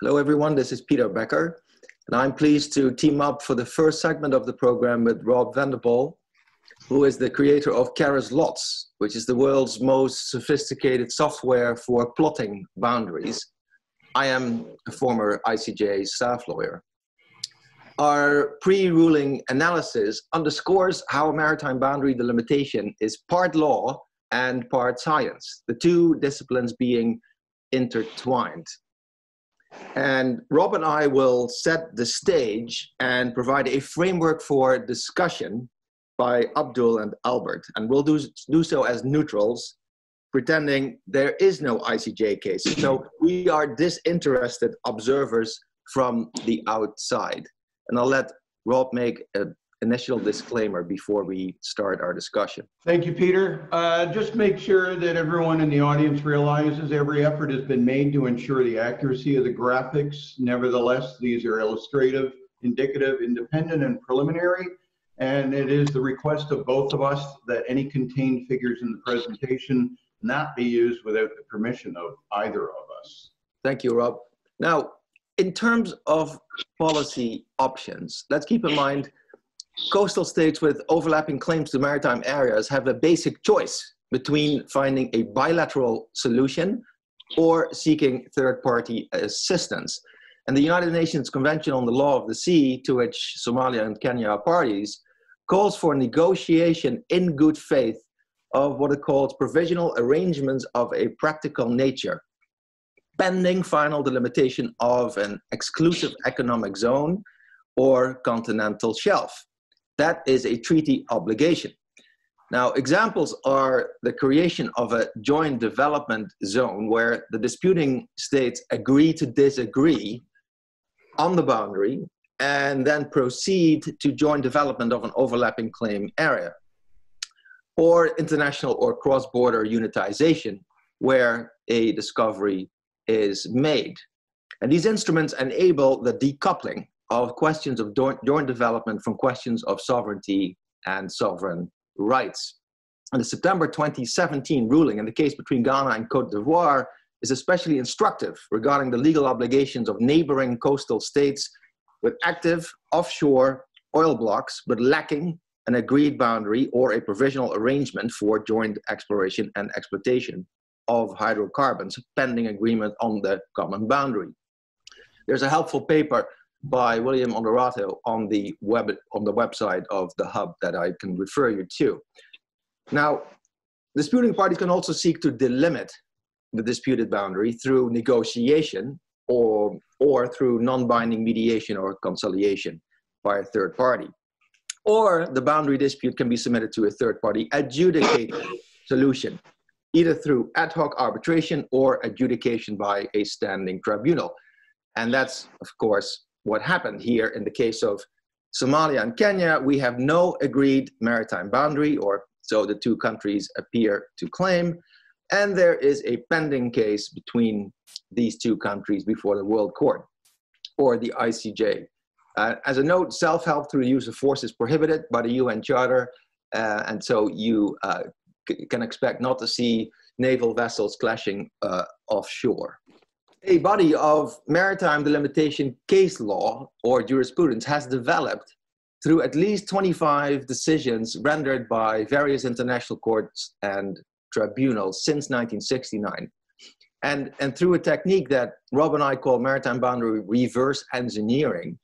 Hello, everyone. This is Peter Bekker, and I'm pleased to team up for the first segment of the program with Rob van der Pol, who is the creator of CARIS LOTS, which is the world's most sophisticated software for plotting boundaries. I am a former ICJ staff lawyer. Our pre-ruling analysis underscores how maritime boundary delimitation is part law and part science, the two disciplines being intertwined. And Rob and I will set the stage and provide a framework for discussion by Abdul and Albert. And we'll do, do so as neutrals, pretending there is no ICJ case. So we are disinterested observers from the outside. And I'll let Rob make an initial disclaimer before we start our discussion. Thank you, Peter. Uh, just make sure that everyone in the audience realizes every effort has been made to ensure the accuracy of the graphics. Nevertheless, these are illustrative, indicative, independent, and preliminary. And it is the request of both of us that any contained figures in the presentation not be used without the permission of either of us. Thank you, Rob. Now, in terms of policy options, let's keep in mind coastal states with overlapping claims to maritime areas have a basic choice between finding a bilateral solution or seeking third party assistance. And the United Nations Convention on the Law of the Sea, to which Somalia and Kenya are parties, calls for negotiation in good faith of what it calls provisional arrangements of a practical nature, pending final delimitation of an exclusive economic zone or continental shelf. That is a treaty obligation. Now, examples are the creation of a joint development zone where the disputing states agree to disagree on the boundary and then proceed to joint development of an overlapping claim area. Or international or cross border unitization, where a discovery is made. And these instruments enable the decoupling of questions of joint development from questions of sovereignty and sovereign rights. And the September 2017 ruling in the case between Ghana and Cote d'Ivoire is especially instructive regarding the legal obligations of neighboring coastal states with active offshore oil blocks but lacking an agreed boundary or a provisional arrangement for joint exploration and exploitation of hydrocarbons pending agreement on the common boundary. There's a helpful paper by William Onorato on the web on the website of the hub that I can refer you to. Now, disputing parties can also seek to delimit the disputed boundary through negotiation or, or through non-binding mediation or conciliation by a third party. Or the boundary dispute can be submitted to a third party adjudicated solution, either through ad hoc arbitration or adjudication by a standing tribunal. And that's, of course, what happened here in the case of Somalia and Kenya. We have no agreed maritime boundary, or so the two countries appear to claim. And there is a pending case between these two countries before the World Court or the ICJ. Uh, as a note, self-help through the use of force is prohibited by the UN Charter, uh, and so you uh, can expect not to see naval vessels clashing uh, offshore. A body of maritime delimitation case law or jurisprudence has developed through at least 25 decisions rendered by various international courts and tribunals since 1969. And, and through a technique that Rob and I call maritime boundary reverse engineering,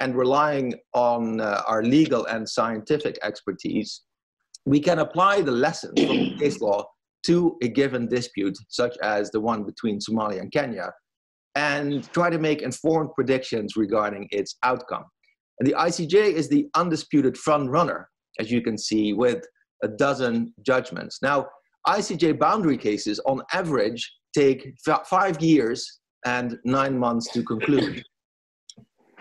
and relying on uh, our legal and scientific expertise, we can apply the lessons from case law to a given dispute, such as the one between Somalia and Kenya, and try to make informed predictions regarding its outcome. And the ICJ is the undisputed front runner, as you can see, with a dozen judgments. Now, ICJ boundary cases on average take five years and nine months to conclude.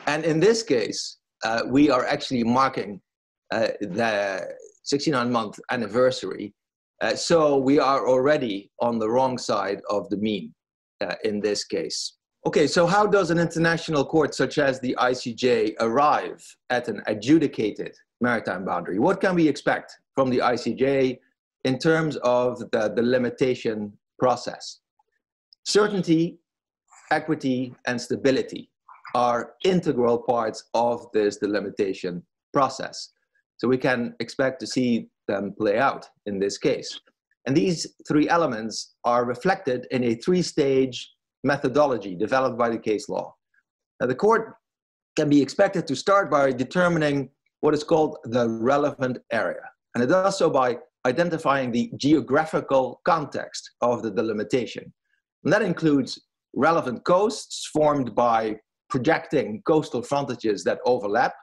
And in this case, uh, we are actually marking uh, the 69 month anniversary. Uh, so we are already on the wrong side of the mean uh, in this case. Okay, so how does an international court such as the ICJ arrive at an adjudicated maritime boundary? What can we expect from the ICJ in terms of the, the limitation process. Certainty equity, and stability are integral parts of this delimitation process. So we can expect to see them play out in this case. And these three elements are reflected in a three-stage methodology developed by the case law. Now, the court can be expected to start by determining what is called the relevant area. And it does so by identifying the geographical context of the delimitation. And that includes relevant coasts formed by projecting coastal frontages that overlap,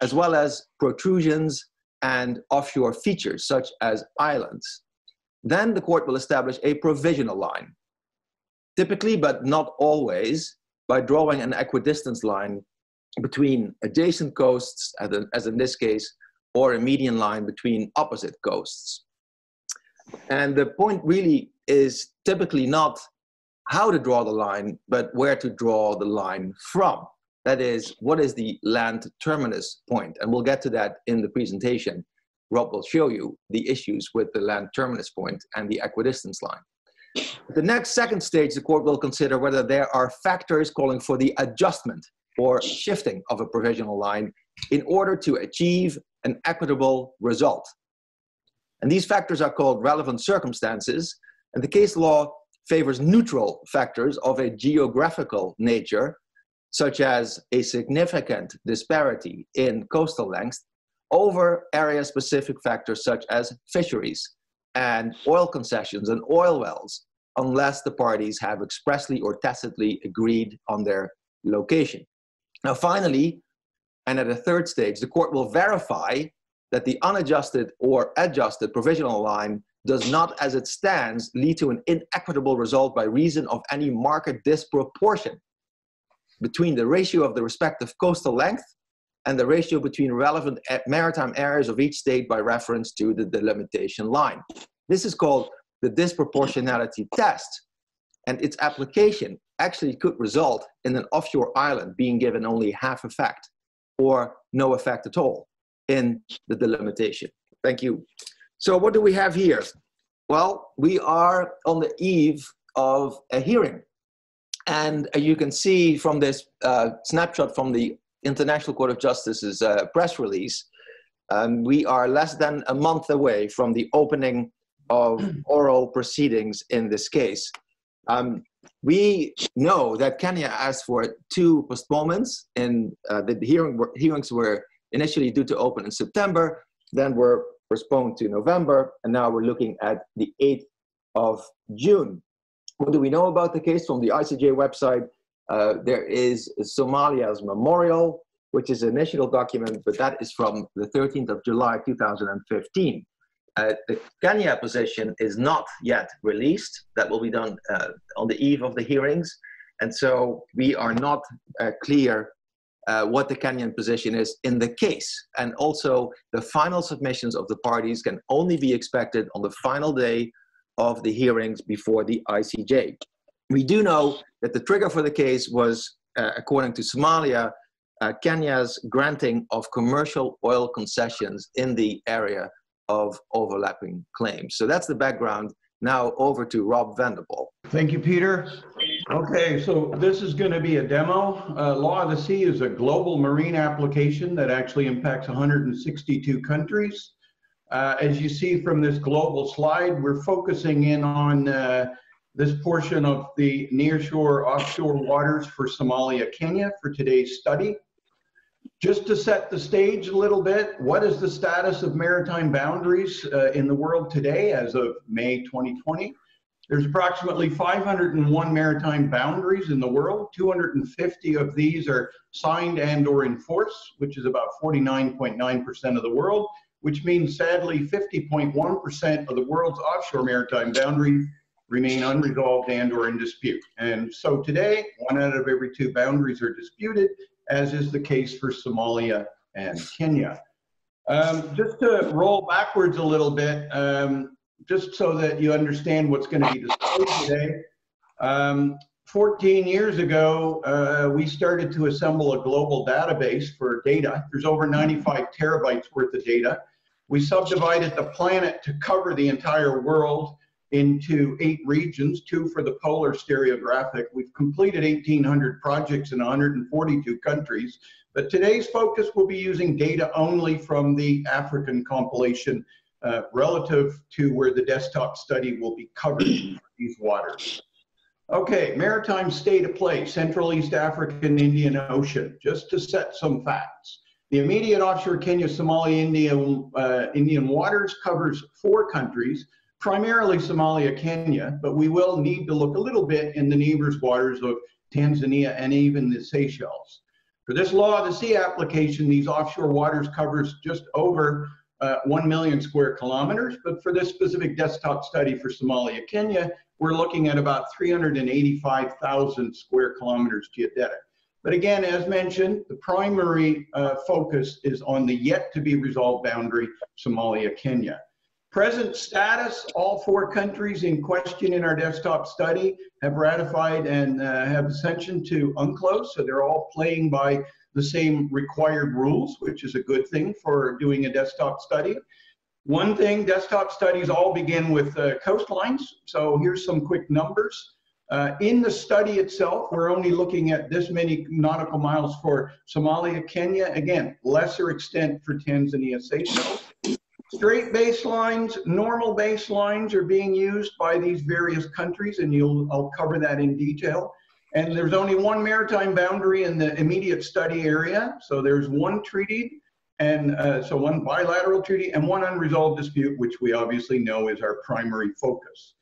as well as protrusions and offshore features such as islands. Then the court will establish a provisional line, typically, but not always, by drawing an equidistance line between adjacent coasts, as in this case, or a median line between opposite coasts. And the point really is typically not how to draw the line, but where to draw the line from. That is, what is the land terminus point? And we'll get to that in the presentation. Rob will show you the issues with the land terminus point and the equidistance line. The next second stage, the court will consider whether there are factors calling for the adjustment or shifting of a provisional line in order to achieve an equitable result. And these factors are called relevant circumstances, and the case law favors neutral factors of a geographical nature, such as a significant disparity in coastal length, over area specific factors such as fisheries and oil concessions and oil wells, unless the parties have expressly or tacitly agreed on their location. Now, finally, and at a third stage, the court will verify that the unadjusted or adjusted provisional line does not, as it stands, lead to an inequitable result by reason of any market disproportion between the ratio of the respective coastal length and the ratio between relevant maritime areas of each state by reference to the delimitation line. This is called the disproportionality test, and its application actually could result in an offshore island being given only half effect or no effect at all in the delimitation. Thank you. So what do we have here? Well, we are on the eve of a hearing. And you can see from this uh, snapshot from the International Court of Justice's uh, press release, um, we are less than a month away from the opening of oral proceedings in this case. Um, we know that Kenya asked for two postponements, and uh, the hearing, hearings were initially due to open in September, then were postponed to November, and now we're looking at the 8th of June. What do we know about the case from the ICJ website? Uh, there is Somalia's memorial, which is a national document, but that is from the 13th of July 2015. Uh, the Kenya position is not yet released. That will be done uh, on the eve of the hearings. And so we are not uh, clear uh, what the Kenyan position is in the case. And also, the final submissions of the parties can only be expected on the final day of the hearings before the ICJ. We do know that the trigger for the case was, uh, according to Somalia, uh, Kenya's granting of commercial oil concessions in the area of overlapping claims. So that's the background. Now over to Rob Vanderpoel. Thank you, Peter. Okay, so this is going to be a demo. Uh, Law of the Sea is a global marine application that actually impacts 162 countries. Uh, as you see from this global slide, we're focusing in on uh, this portion of the nearshore offshore waters for Somalia, Kenya for today's study. Just to set the stage a little bit, what is the status of maritime boundaries uh, in the world today as of May 2020? There's approximately 501 maritime boundaries in the world. 250 of these are signed and or in force, which is about 49.9% of the world, which means sadly 50.1% of the world's offshore maritime boundaries remain unresolved and or in dispute. And so today, one out of every two boundaries are disputed, as is the case for Somalia and Kenya. Um, just to roll backwards a little bit, um, just so that you understand what's going to be discussed today. Um, 14 years ago, uh, we started to assemble a global database for data. There's over 95 terabytes worth of data. We subdivided the planet to cover the entire world into eight regions, two for the polar stereographic. We've completed 1,800 projects in 142 countries, but today's focus will be using data only from the African compilation uh, relative to where the desktop study will be covered these waters. Okay, maritime state of play, Central East African Indian Ocean, just to set some facts. The immediate offshore Kenya, Somalia, India, uh, Indian waters covers four countries, primarily Somalia, Kenya, but we will need to look a little bit in the neighbors' waters of Tanzania and even the Seychelles. For this law of the sea application, these offshore waters covers just over uh, 1 million square kilometers, but for this specific desktop study for Somalia, Kenya, we're looking at about 385,000 square kilometers geodetic. But again, as mentioned, the primary uh, focus is on the yet to be resolved boundary, Somalia, Kenya. Present status, all four countries in question in our desktop study have ratified and uh, have ascension to UNCLOS, so they're all playing by the same required rules, which is a good thing for doing a desktop study. One thing, desktop studies all begin with uh, coastlines. So here's some quick numbers. Uh, in the study itself, we're only looking at this many nautical miles for Somalia, Kenya. Again, lesser extent for Tanzania, Seychelles. Straight baselines, normal baselines are being used by these various countries, and you'll, I'll cover that in detail. And there's only one maritime boundary in the immediate study area. So there's one treaty, and uh, so one bilateral treaty and one unresolved dispute, which we obviously know is our primary focus.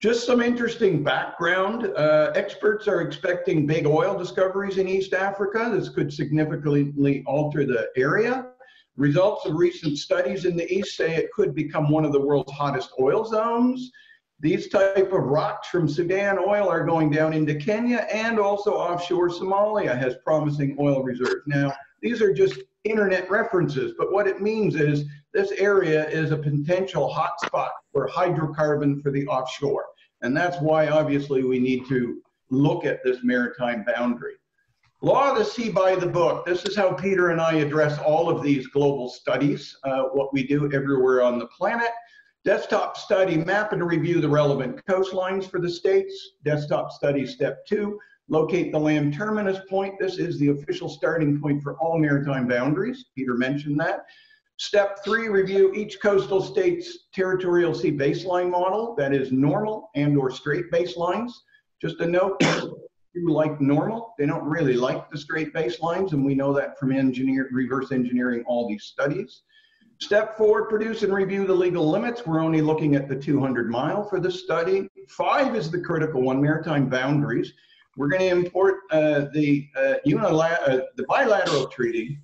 Just some interesting background. Uh, experts are expecting big oil discoveries in East Africa. This could significantly alter the area. Results of recent studies in the East say it could become one of the world's hottest oil zones. These type of rocks from Sudan oil are going down into Kenya and also offshore Somalia has promising oil reserves. Now, these are just internet references, but what it means is this area is a potential hotspot for hydrocarbon for the offshore. And that's why obviously we need to look at this maritime boundary. Law of the sea by the book. This is how Peter and I address all of these global studies, uh, what we do everywhere on the planet. Desktop study, map and review the relevant coastlines for the states. Desktop study step two, locate the land terminus point. This is the official starting point for all maritime boundaries. Peter mentioned that. Step three, review each coastal state's territorial sea baseline model, that is normal and or straight baselines. Just a note, you like normal, they don't really like the straight baselines, and we know that from engineer, reverse engineering all these studies. Step four, produce and review the legal limits. We're only looking at the 200 mile for the study. Five is the critical one, maritime boundaries. We're going to import uh, the, uh, uh, the bilateral treaty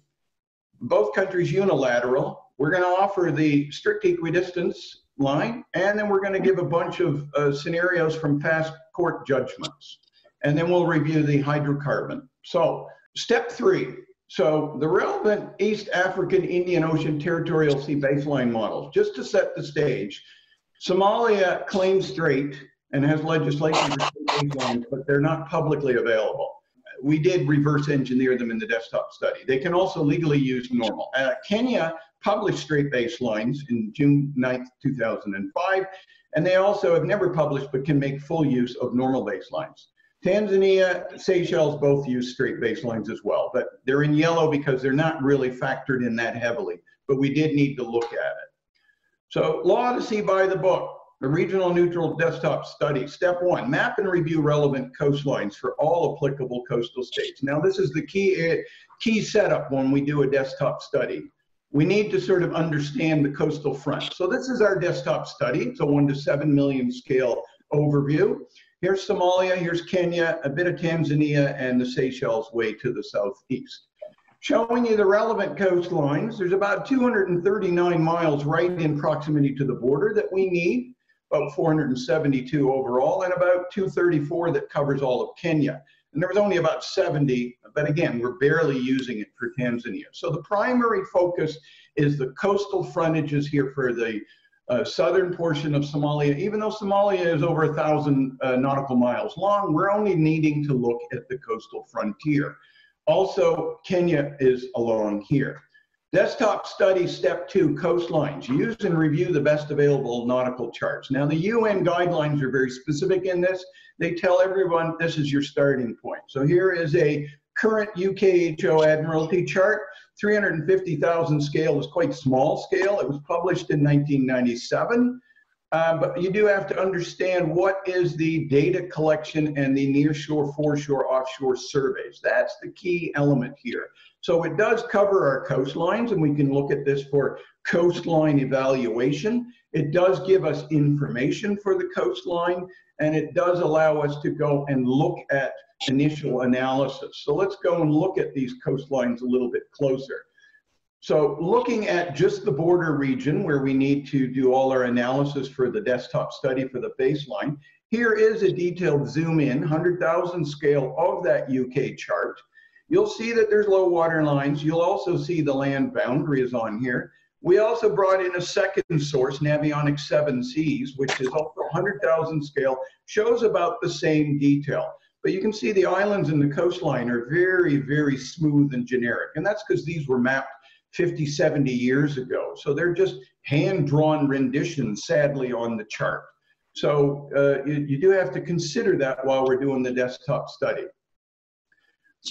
both countries unilateral. We're going to offer the strict equidistance line, and then we're going to give a bunch of uh, scenarios from past court judgments. And then we'll review the hydrocarbon. So, step three. So, the relevant East African Indian Ocean territorial sea baseline models, just to set the stage. Somalia claims straight and has legislation for baselines, but they're not publicly available we did reverse engineer them in the desktop study. They can also legally use normal. Uh, Kenya published straight baselines in June 9th, 2005, and they also have never published but can make full use of normal baselines. Tanzania, Seychelles both use straight baselines as well, but they're in yellow because they're not really factored in that heavily, but we did need to look at it. So law to see by the book. The regional neutral desktop study. Step one, map and review relevant coastlines for all applicable coastal states. Now this is the key, eh, key setup when we do a desktop study. We need to sort of understand the coastal front. So this is our desktop study. It's a one to seven million scale overview. Here's Somalia, here's Kenya, a bit of Tanzania, and the Seychelles way to the southeast. Showing you the relevant coastlines, there's about 239 miles right in proximity to the border that we need about 472 overall, and about 234 that covers all of Kenya. And there was only about 70, but again, we're barely using it for Tanzania. So the primary focus is the coastal frontages here for the uh, southern portion of Somalia. Even though Somalia is over a thousand uh, nautical miles long, we're only needing to look at the coastal frontier. Also, Kenya is along here. Desktop study step two, coastlines. Use and review the best available nautical charts. Now the UN guidelines are very specific in this. They tell everyone this is your starting point. So here is a current UKHO Admiralty chart. 350,000 scale is quite small scale. It was published in 1997. Uh, but you do have to understand what is the data collection and the nearshore, foreshore, offshore surveys. That's the key element here. So it does cover our coastlines, and we can look at this for coastline evaluation. It does give us information for the coastline, and it does allow us to go and look at initial analysis. So let's go and look at these coastlines a little bit closer. So looking at just the border region where we need to do all our analysis for the desktop study for the baseline, here is a detailed zoom in, 100,000 scale of that UK chart. You'll see that there's low water lines. You'll also see the land boundary is on here. We also brought in a second source, Navionics 7 Seas, which is also 100,000 scale, shows about the same detail. But you can see the islands and the coastline are very, very smooth and generic. And that's because these were mapped 50, 70 years ago. So they're just hand-drawn renditions, sadly, on the chart. So uh, you, you do have to consider that while we're doing the desktop study.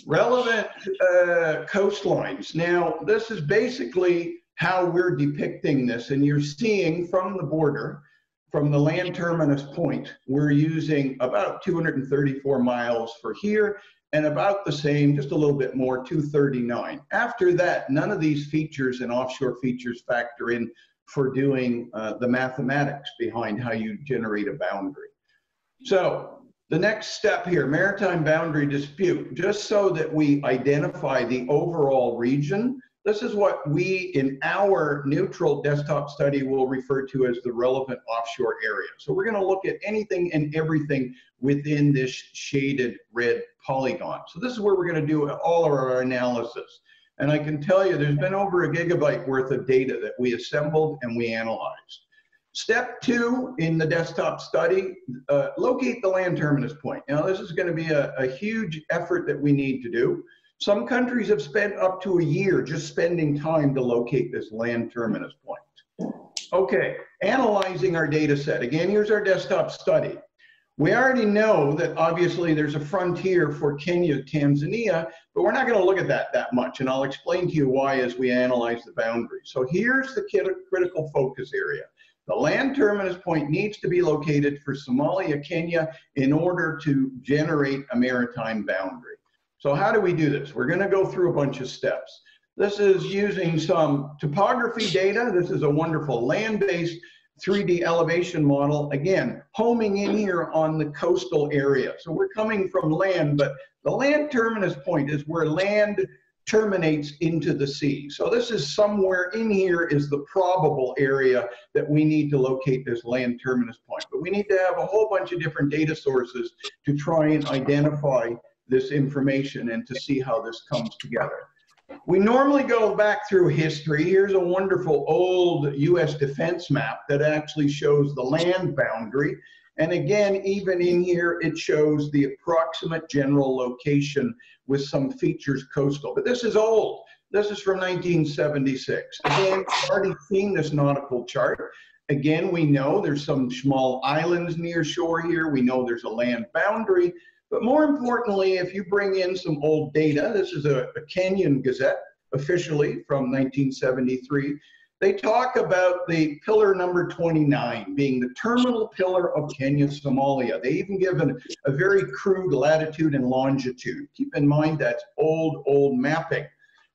Relevant uh, coastlines. Now, this is basically how we're depicting this, and you're seeing from the border, from the land terminus point, we're using about 234 miles for here, and about the same, just a little bit more, 239. After that, none of these features and offshore features factor in for doing uh, the mathematics behind how you generate a boundary. So the next step here, maritime boundary dispute, just so that we identify the overall region, this is what we in our neutral desktop study will refer to as the relevant offshore area. So we're gonna look at anything and everything within this shaded red polygon. So this is where we're gonna do all of our analysis. And I can tell you there's been over a gigabyte worth of data that we assembled and we analyzed. Step two in the desktop study, uh, locate the land terminus point. Now this is gonna be a, a huge effort that we need to do. Some countries have spent up to a year just spending time to locate this land terminus point. Okay, analyzing our data set. Again, here's our desktop study. We already know that obviously there's a frontier for Kenya, Tanzania, but we're not going to look at that that much, and I'll explain to you why as we analyze the boundary. So here's the critical focus area. The land terminus point needs to be located for Somalia, Kenya, in order to generate a maritime boundary. So how do we do this? We're going to go through a bunch of steps. This is using some topography data. This is a wonderful land-based 3D elevation model. Again, homing in here on the coastal area. So we're coming from land, but the land terminus point is where land terminates into the sea. So this is somewhere in here is the probable area that we need to locate this land terminus point. But we need to have a whole bunch of different data sources to try and identify this information and to see how this comes together. We normally go back through history. Here's a wonderful old US defense map that actually shows the land boundary. And again, even in here, it shows the approximate general location with some features coastal. But this is old. This is from 1976. Again, already seen this nautical chart. Again, we know there's some small islands near shore here. We know there's a land boundary. But more importantly, if you bring in some old data, this is a, a Kenyan Gazette officially from 1973. They talk about the pillar number 29 being the terminal pillar of Kenya, Somalia. They even give an, a very crude latitude and longitude. Keep in mind that's old, old mapping.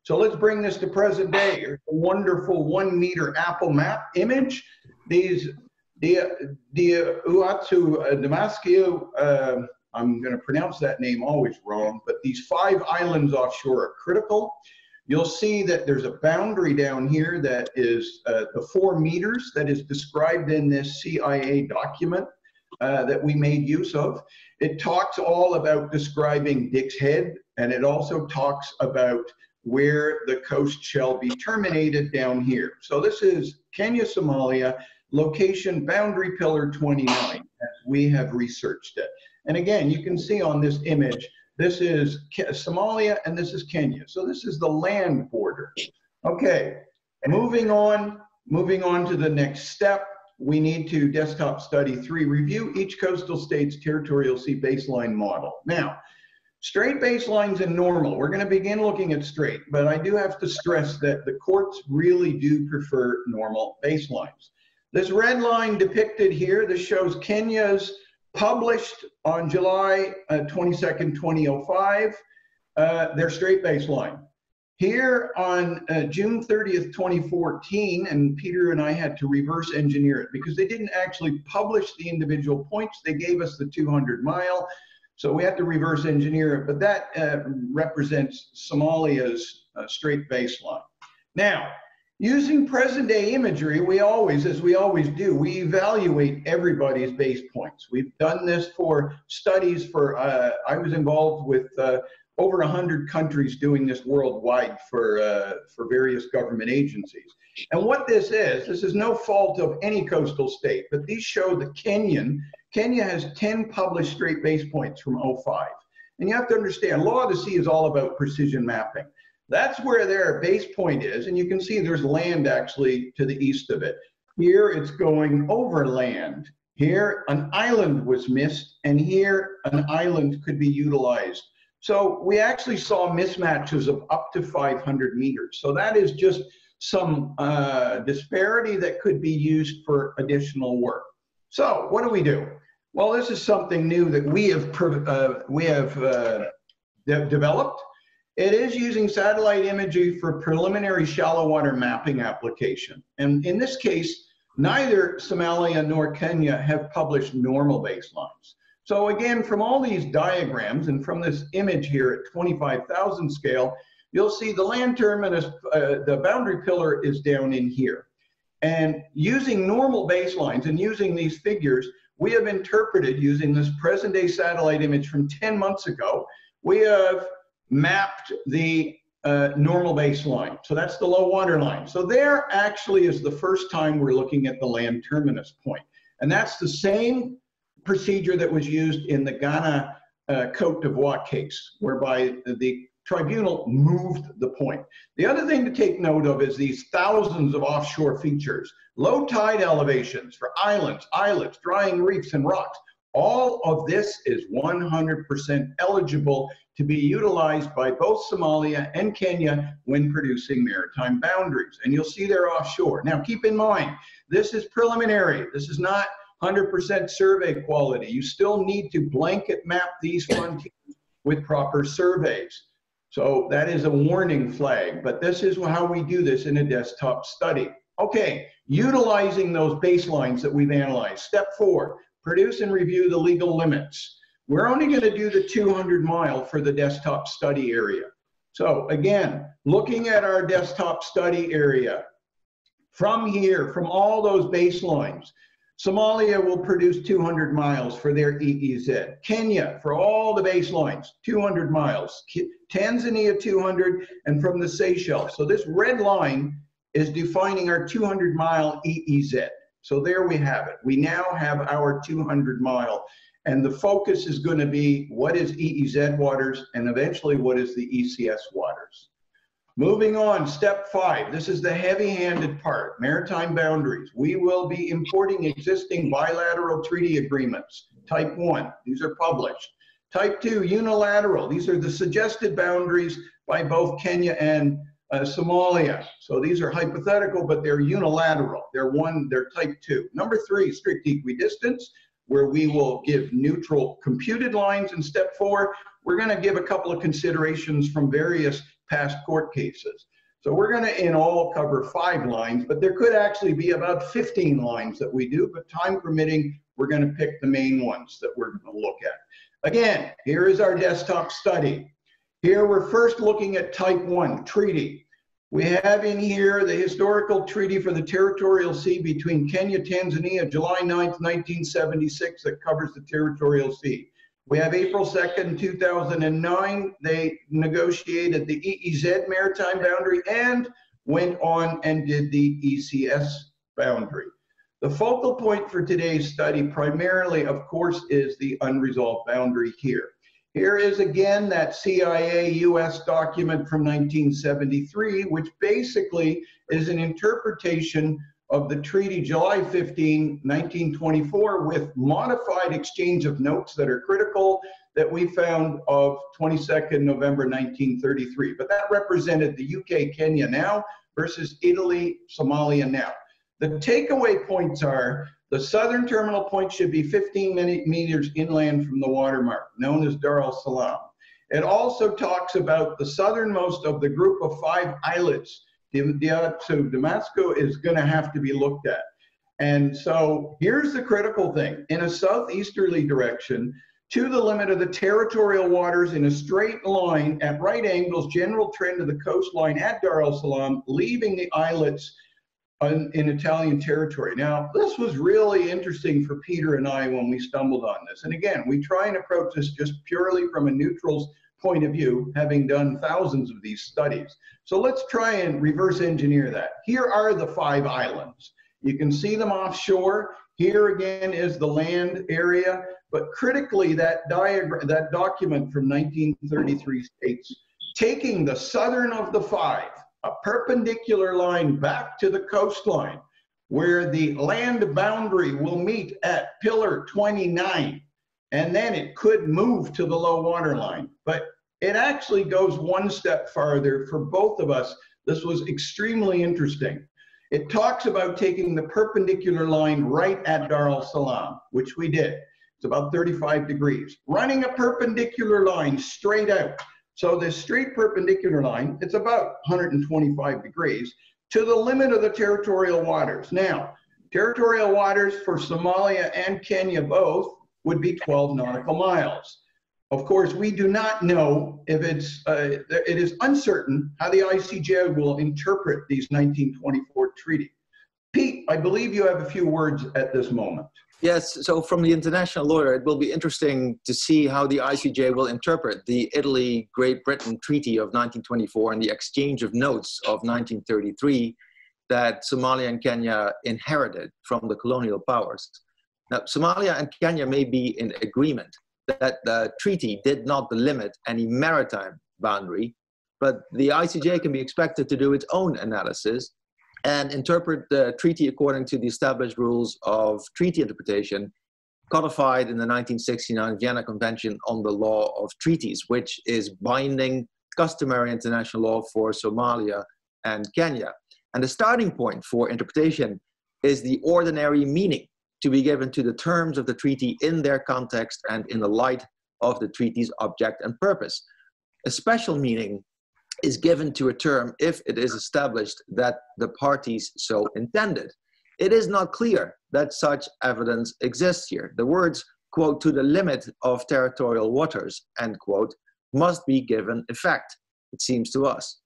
So let's bring this to present day. Here's a wonderful one meter Apple map image. These, the, the Uatu uh, Damascus, uh, I'm going to pronounce that name always wrong, but these five islands offshore are critical. You'll see that there's a boundary down here that is uh, the four meters that is described in this CIA document uh, that we made use of. It talks all about describing Dick's Head, and it also talks about where the coast shall be terminated down here. So this is Kenya, Somalia, location boundary pillar 29, as we have researched it. And again, you can see on this image, this is Somalia and this is Kenya. So this is the land border. Okay, Moving on, moving on to the next step, we need to desktop study three, review each coastal state's territorial sea baseline model. Now, straight baselines and normal, we're gonna begin looking at straight, but I do have to stress that the courts really do prefer normal baselines. This red line depicted here, this shows Kenya's published on July uh, 22nd, 2005, uh, their straight baseline. Here on uh, June 30th, 2014, and Peter and I had to reverse engineer it because they didn't actually publish the individual points. They gave us the 200 mile. So we had to reverse engineer it, but that uh, represents Somalia's uh, straight baseline. Now, using present day imagery, we always, as we always do, we evaluate everybody's base points. We've done this for studies for, uh, I was involved with uh, over 100 countries doing this worldwide for, uh, for various government agencies. And what this is, this is no fault of any coastal state, but these show the Kenyan. Kenya has 10 published straight base points from 05. And you have to understand, law of the sea is all about precision mapping. That's where their base point is, and you can see there's land actually to the east of it. Here it's going over land. Here an island was missed, and here an island could be utilized so we actually saw mismatches of up to 500 meters. So that is just some uh, disparity that could be used for additional work. So what do we do? Well, this is something new that we have uh, we have uh, de developed. It is using satellite imagery for preliminary shallow water mapping application. And in this case, neither Somalia nor Kenya have published normal baselines. So again, from all these diagrams and from this image here at 25,000 scale, you'll see the land terminus, uh, the boundary pillar is down in here. And using normal baselines and using these figures, we have interpreted using this present day satellite image from 10 months ago, we have mapped the uh, normal baseline. So that's the low water line. So there actually is the first time we're looking at the land terminus point. And that's the same procedure that was used in the Ghana uh, Cote d'Ivoire case, whereby the tribunal moved the point. The other thing to take note of is these thousands of offshore features, low tide elevations for islands, islets, drying reefs, and rocks. All of this is 100% eligible to be utilized by both Somalia and Kenya when producing maritime boundaries. And you'll see they're offshore. Now, keep in mind, this is preliminary. This is not 100% survey quality. You still need to blanket map these frontiers with proper surveys. So that is a warning flag, but this is how we do this in a desktop study. Okay, utilizing those baselines that we've analyzed. Step four, produce and review the legal limits. We're only gonna do the 200 mile for the desktop study area. So again, looking at our desktop study area, from here, from all those baselines, Somalia will produce 200 miles for their EEZ. Kenya, for all the baselines, 200 miles. Tanzania, 200, and from the Seychelles. So this red line is defining our 200 mile EEZ. So there we have it. We now have our 200 mile. And the focus is going to be what is EEZ waters and eventually what is the ECS waters. Moving on, step five. This is the heavy-handed part, maritime boundaries. We will be importing existing bilateral treaty agreements. Type one, these are published. Type two, unilateral. These are the suggested boundaries by both Kenya and uh, Somalia. So these are hypothetical, but they're unilateral. They're one, they're type two. Number three, strict equidistance, where we will give neutral computed lines in step four. We're gonna give a couple of considerations from various past court cases. So we're going to in all cover five lines, but there could actually be about 15 lines that we do, but time permitting, we're going to pick the main ones that we're going to look at. Again, here is our desktop study. Here we're first looking at type one, treaty. We have in here the historical treaty for the territorial sea between Kenya, Tanzania, July 9th, 1976 that covers the territorial sea. We have April 2nd, 2009, they negotiated the EEZ maritime boundary and went on and did the ECS boundary. The focal point for today's study primarily, of course, is the unresolved boundary here. Here is again that CIA US document from 1973, which basically is an interpretation of the treaty July 15, 1924, with modified exchange of notes that are critical that we found of 22nd November 1933. But that represented the UK Kenya now versus Italy Somalia now. The takeaway points are the southern terminal point should be 15 meters inland from the watermark, known as Dar el Salam. It also talks about the southernmost of the group of five islets. Uh, so Damascus is going to have to be looked at. And so here's the critical thing. In a southeasterly direction, to the limit of the territorial waters in a straight line at right angles, general trend of the coastline at Dar el Salam, leaving the islets in, Italian territory. Now, this was really interesting for Peter and I when we stumbled on this. And again, we try and approach this just purely from a neutral's point of view, having done thousands of these studies. So let's try and reverse engineer that. Here are the five islands. You can see them offshore. Here again is the land area, but critically that diagram, that document from 1933 states, taking the southern of the five, a perpendicular line back to the coastline where the land boundary will meet at pillar 29 and then it could move to the low water line. But it actually goes one step farther for both of us. This was extremely interesting. It talks about taking the perpendicular line right at Dar el Salam, which we did. It's about 35 degrees. Running a perpendicular line straight out so this straight perpendicular line, it's about 125 degrees to the limit of the territorial waters. Now, territorial waters for Somalia and Kenya both would be 12 nautical miles. Of course, we do not know if it's, uh, it is uncertain how the ICJ will interpret these 1924 treaties. Pete, I believe you have a few words at this moment. Yes, so from the international lawyer, it will be interesting to see how the ICJ will interpret the Italy Great Britain Treaty of 1924 and the exchange of notes of 1933 that Somalia and Kenya inherited from the colonial powers. Now, Somalia and Kenya may be in agreement that the treaty did not delimit any maritime boundary, but the ICJ can be expected to do its own analysis and interpret the treaty according to the established rules of treaty interpretation codified in the 1969 Vienna Convention on the Law of Treaties, which is binding customary international law for Somalia and Kenya. And the starting point for interpretation is the ordinary meaning to be given to the terms of the treaty in their context and in the light of the treaty's object and purpose. A special meaning is given to a term if it is established that the parties so intended. It is not clear that such evidence exists here. The words, quote, to the limit of territorial waters, end quote, must be given effect, it seems to us.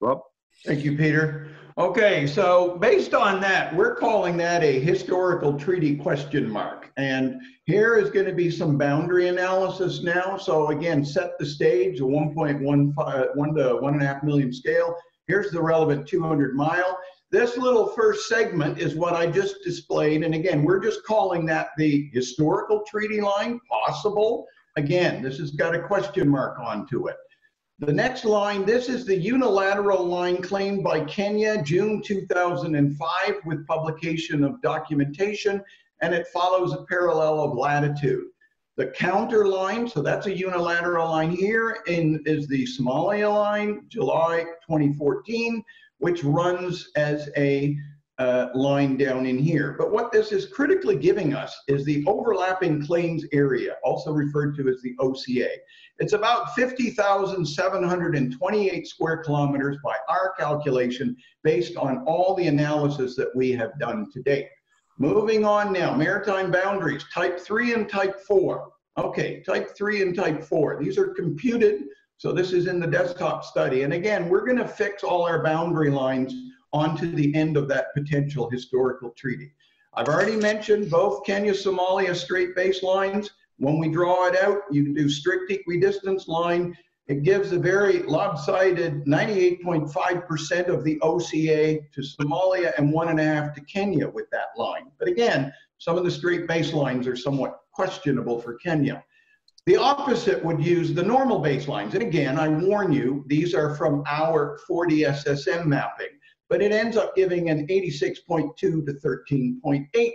Rob? Thank you, Peter. Okay, so based on that, we're calling that a historical treaty question mark. And here is going to be some boundary analysis now. So again, set the stage, a 1.15, 1 to 1.5 million scale. Here's the relevant 200 mile. This little first segment is what I just displayed. And again, we're just calling that the historical treaty line, possible. Again, this has got a question mark onto it. The next line, this is the unilateral line claimed by Kenya, June 2005, with publication of documentation, and it follows a parallel of latitude. The counter line, so that's a unilateral line here, in, is the Somalia line, July 2014, which runs as a uh, line down in here. But what this is critically giving us is the overlapping claims area, also referred to as the OCA. It's about 50,728 square kilometers by our calculation based on all the analysis that we have done to date. Moving on now, maritime boundaries, type 3 and type 4. Okay, type 3 and type 4. These are computed, so this is in the desktop study. And again, we're going to fix all our boundary lines onto the end of that potential historical treaty. I've already mentioned both Kenya Somalia straight baselines. When we draw it out, you can do strict equidistance line. It gives a very lopsided 98.5% of the OCA to Somalia and one and a half to Kenya with that line. But again, some of the straight baselines are somewhat questionable for Kenya. The opposite would use the normal baselines. And again, I warn you, these are from our 40 SSM mapping, but it ends up giving an 86.2 to 13.8,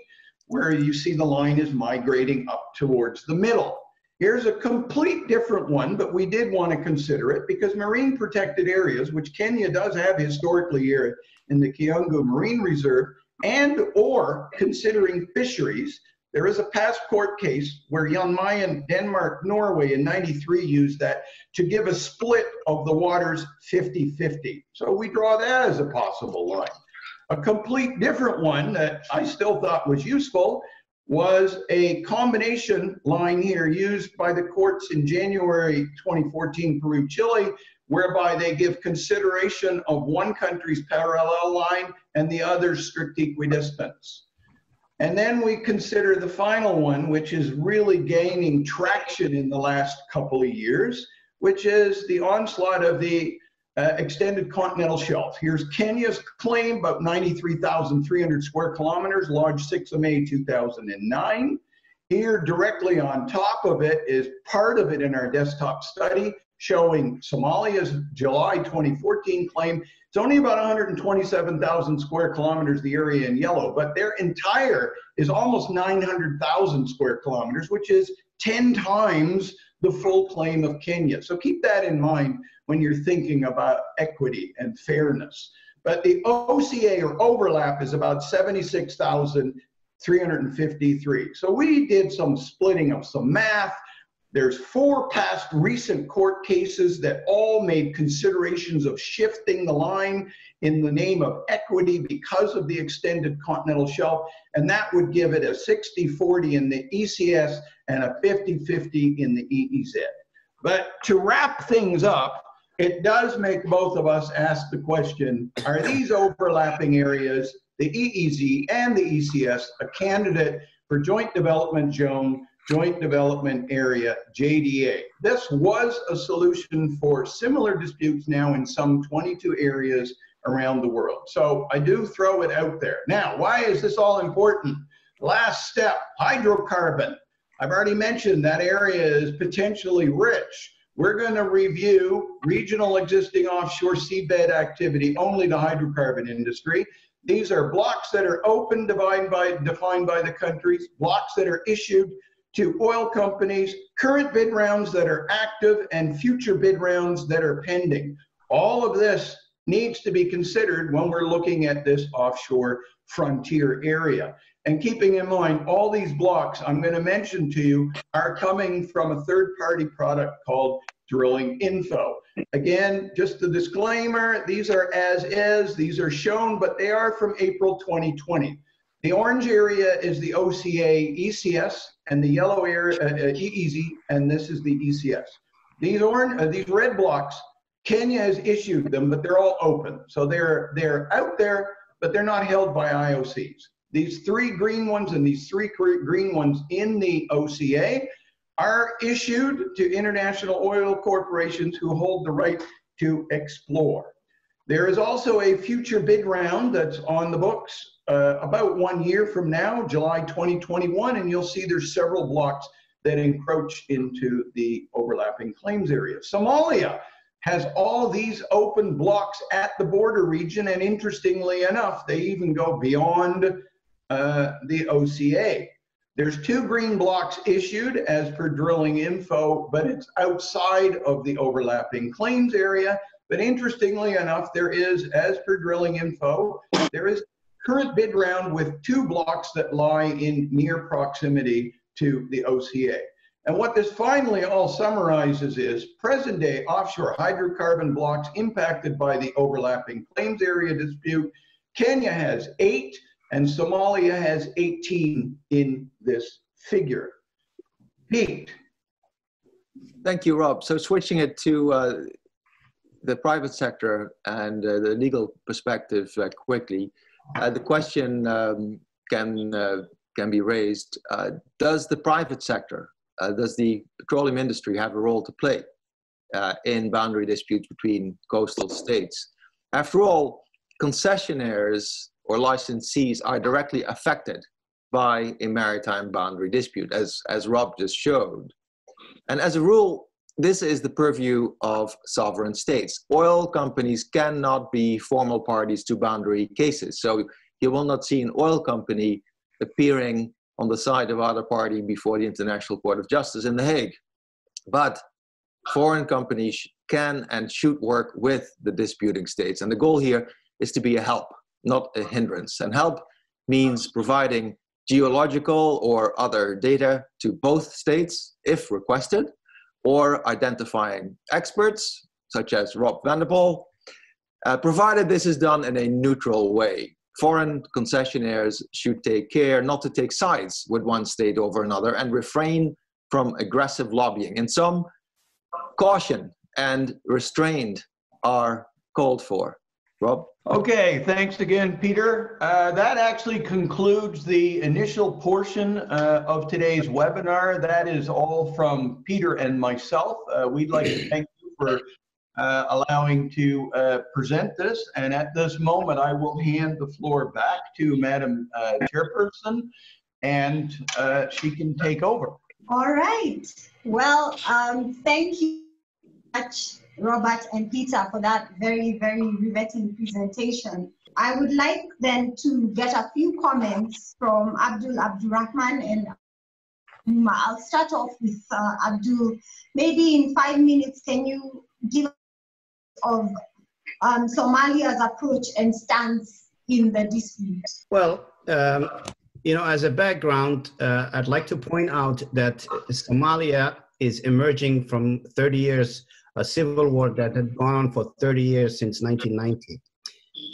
where you see the line is migrating up towards the middle. Here's a complete different one, but we did want to consider it because marine protected areas, which Kenya does have historically here in the Kiunga Marine Reserve, and or considering fisheries, there is a past court case where Jan Mayen, Denmark, Norway in 93 used that to give a split of the waters 50-50. So we draw that as a possible line. A complete different one that I still thought was useful was a combination line here used by the courts in January 2014, Peru, Chile, whereby they give consideration of one country's parallel line and the other's strict equidistance. And then we consider the final one, which is really gaining traction in the last couple of years, which is the onslaught of the uh, extended continental shelf. Here's Kenya's claim, about 93,300 square kilometers, Lodge 6 of May 2009. Here, directly on top of it, is part of it in our desktop study showing Somalia's July 2014 claim. It's only about 127,000 square kilometers, the area in yellow, but their entire is almost 900,000 square kilometers, which is 10 times the full claim of Kenya. So keep that in mind when you're thinking about equity and fairness. But the OCA or overlap is about 76,353. So we did some splitting of some math. There's four past recent court cases that all made considerations of shifting the line in the name of equity because of the extended continental shelf, and that would give it a 60-40 in the ECS and a 50-50 in the EEZ. But to wrap things up, it does make both of us ask the question, are these overlapping areas, the EEZ and the ECS, a candidate for joint development zone, joint development area, JDA? This was a solution for similar disputes now in some 22 areas around the world. So I do throw it out there. Now, why is this all important? Last step, hydrocarbon. I've already mentioned that area is potentially rich. We're going to review regional existing offshore seabed activity only to hydrocarbon industry. These are blocks that are open, defined by, defined by the countries, blocks that are issued to oil companies, current bid rounds that are active, and future bid rounds that are pending. All of this needs to be considered when we're looking at this offshore frontier area. And keeping in mind, all these blocks I'm going to mention to you are coming from a third party product called Drilling Info. Again, just a disclaimer, these are as is, these are shown, but they are from April 2020. The orange area is the OCA ECS, and the yellow area uh, uh EEZ, and this is the ECS. These orange, uh, these red blocks, Kenya has issued them, but they're all open. So they're they're out there, but they're not held by IOCs. These three green ones and these three green ones in the OCA are issued to international oil corporations who hold the right to explore. There is also a future bid round that's on the books uh, about one year from now, July 2021, and you'll see there's several blocks that encroach into the overlapping claims area. Somalia has all these open blocks at the border region, and interestingly enough, they even go beyond uh, the OCA. There's two green blocks issued as per drilling info, but it's outside of the overlapping claims area. But interestingly enough, there is, as per drilling info, there is current bid round with two blocks that lie in near proximity to the OCA. And what this finally all summarizes is present day offshore hydrocarbon blocks impacted by the overlapping claims area dispute. Kenya has eight, and Somalia has 18 in this figure. Pete. Thank you, Rob. So switching it to uh, the private sector and uh, the legal perspective uh, quickly, uh, the question um, can, can be raised, does the private sector, does the petroleum industry have a role to play in boundary disputes between coastal states? After all, concessionaires or licensees are directly affected by a maritime boundary dispute, as, as Rob just showed. And as a rule, this is the purview of sovereign states. Oil companies cannot be formal parties to boundary cases. So you will not see an oil company appearing on the side of other party before the International Court of Justice in The Hague. But foreign companies can and should work with the disputing states. And the goal here is to be a help, not a hindrance. And help means providing geological or other data to both states if requested, or identifying experts such as Rob van de Poll, uh, provided this is done in a neutral way. Foreign concessionaires should take care not to take sides with one state over another and refrain from aggressive lobbying. And some caution and restraint are called for. Rob? Okay, thanks again, Peter. Uh, that actually concludes the initial portion uh, of today's webinar. That is all from Peter and myself. Uh, we'd like to thank you for uh, allowing to uh, present this. And at this moment, I will hand the floor back to Madam uh, Chairperson, and she can take over. All right. Well, um, thank you much, Robert and Peter, for that very, very riveting presentation. I would like then to get a few comments from Abdul Abdurrahman and I'll start off with uh, Abdul. Maybe in five minutes, can you give of um, Somalia's approach and stance in the dispute? Well, um, you know, as a background, uh, I'd like to point out that Somalia is emerging from 30 years a civil war that had gone on for 30 years since 1990.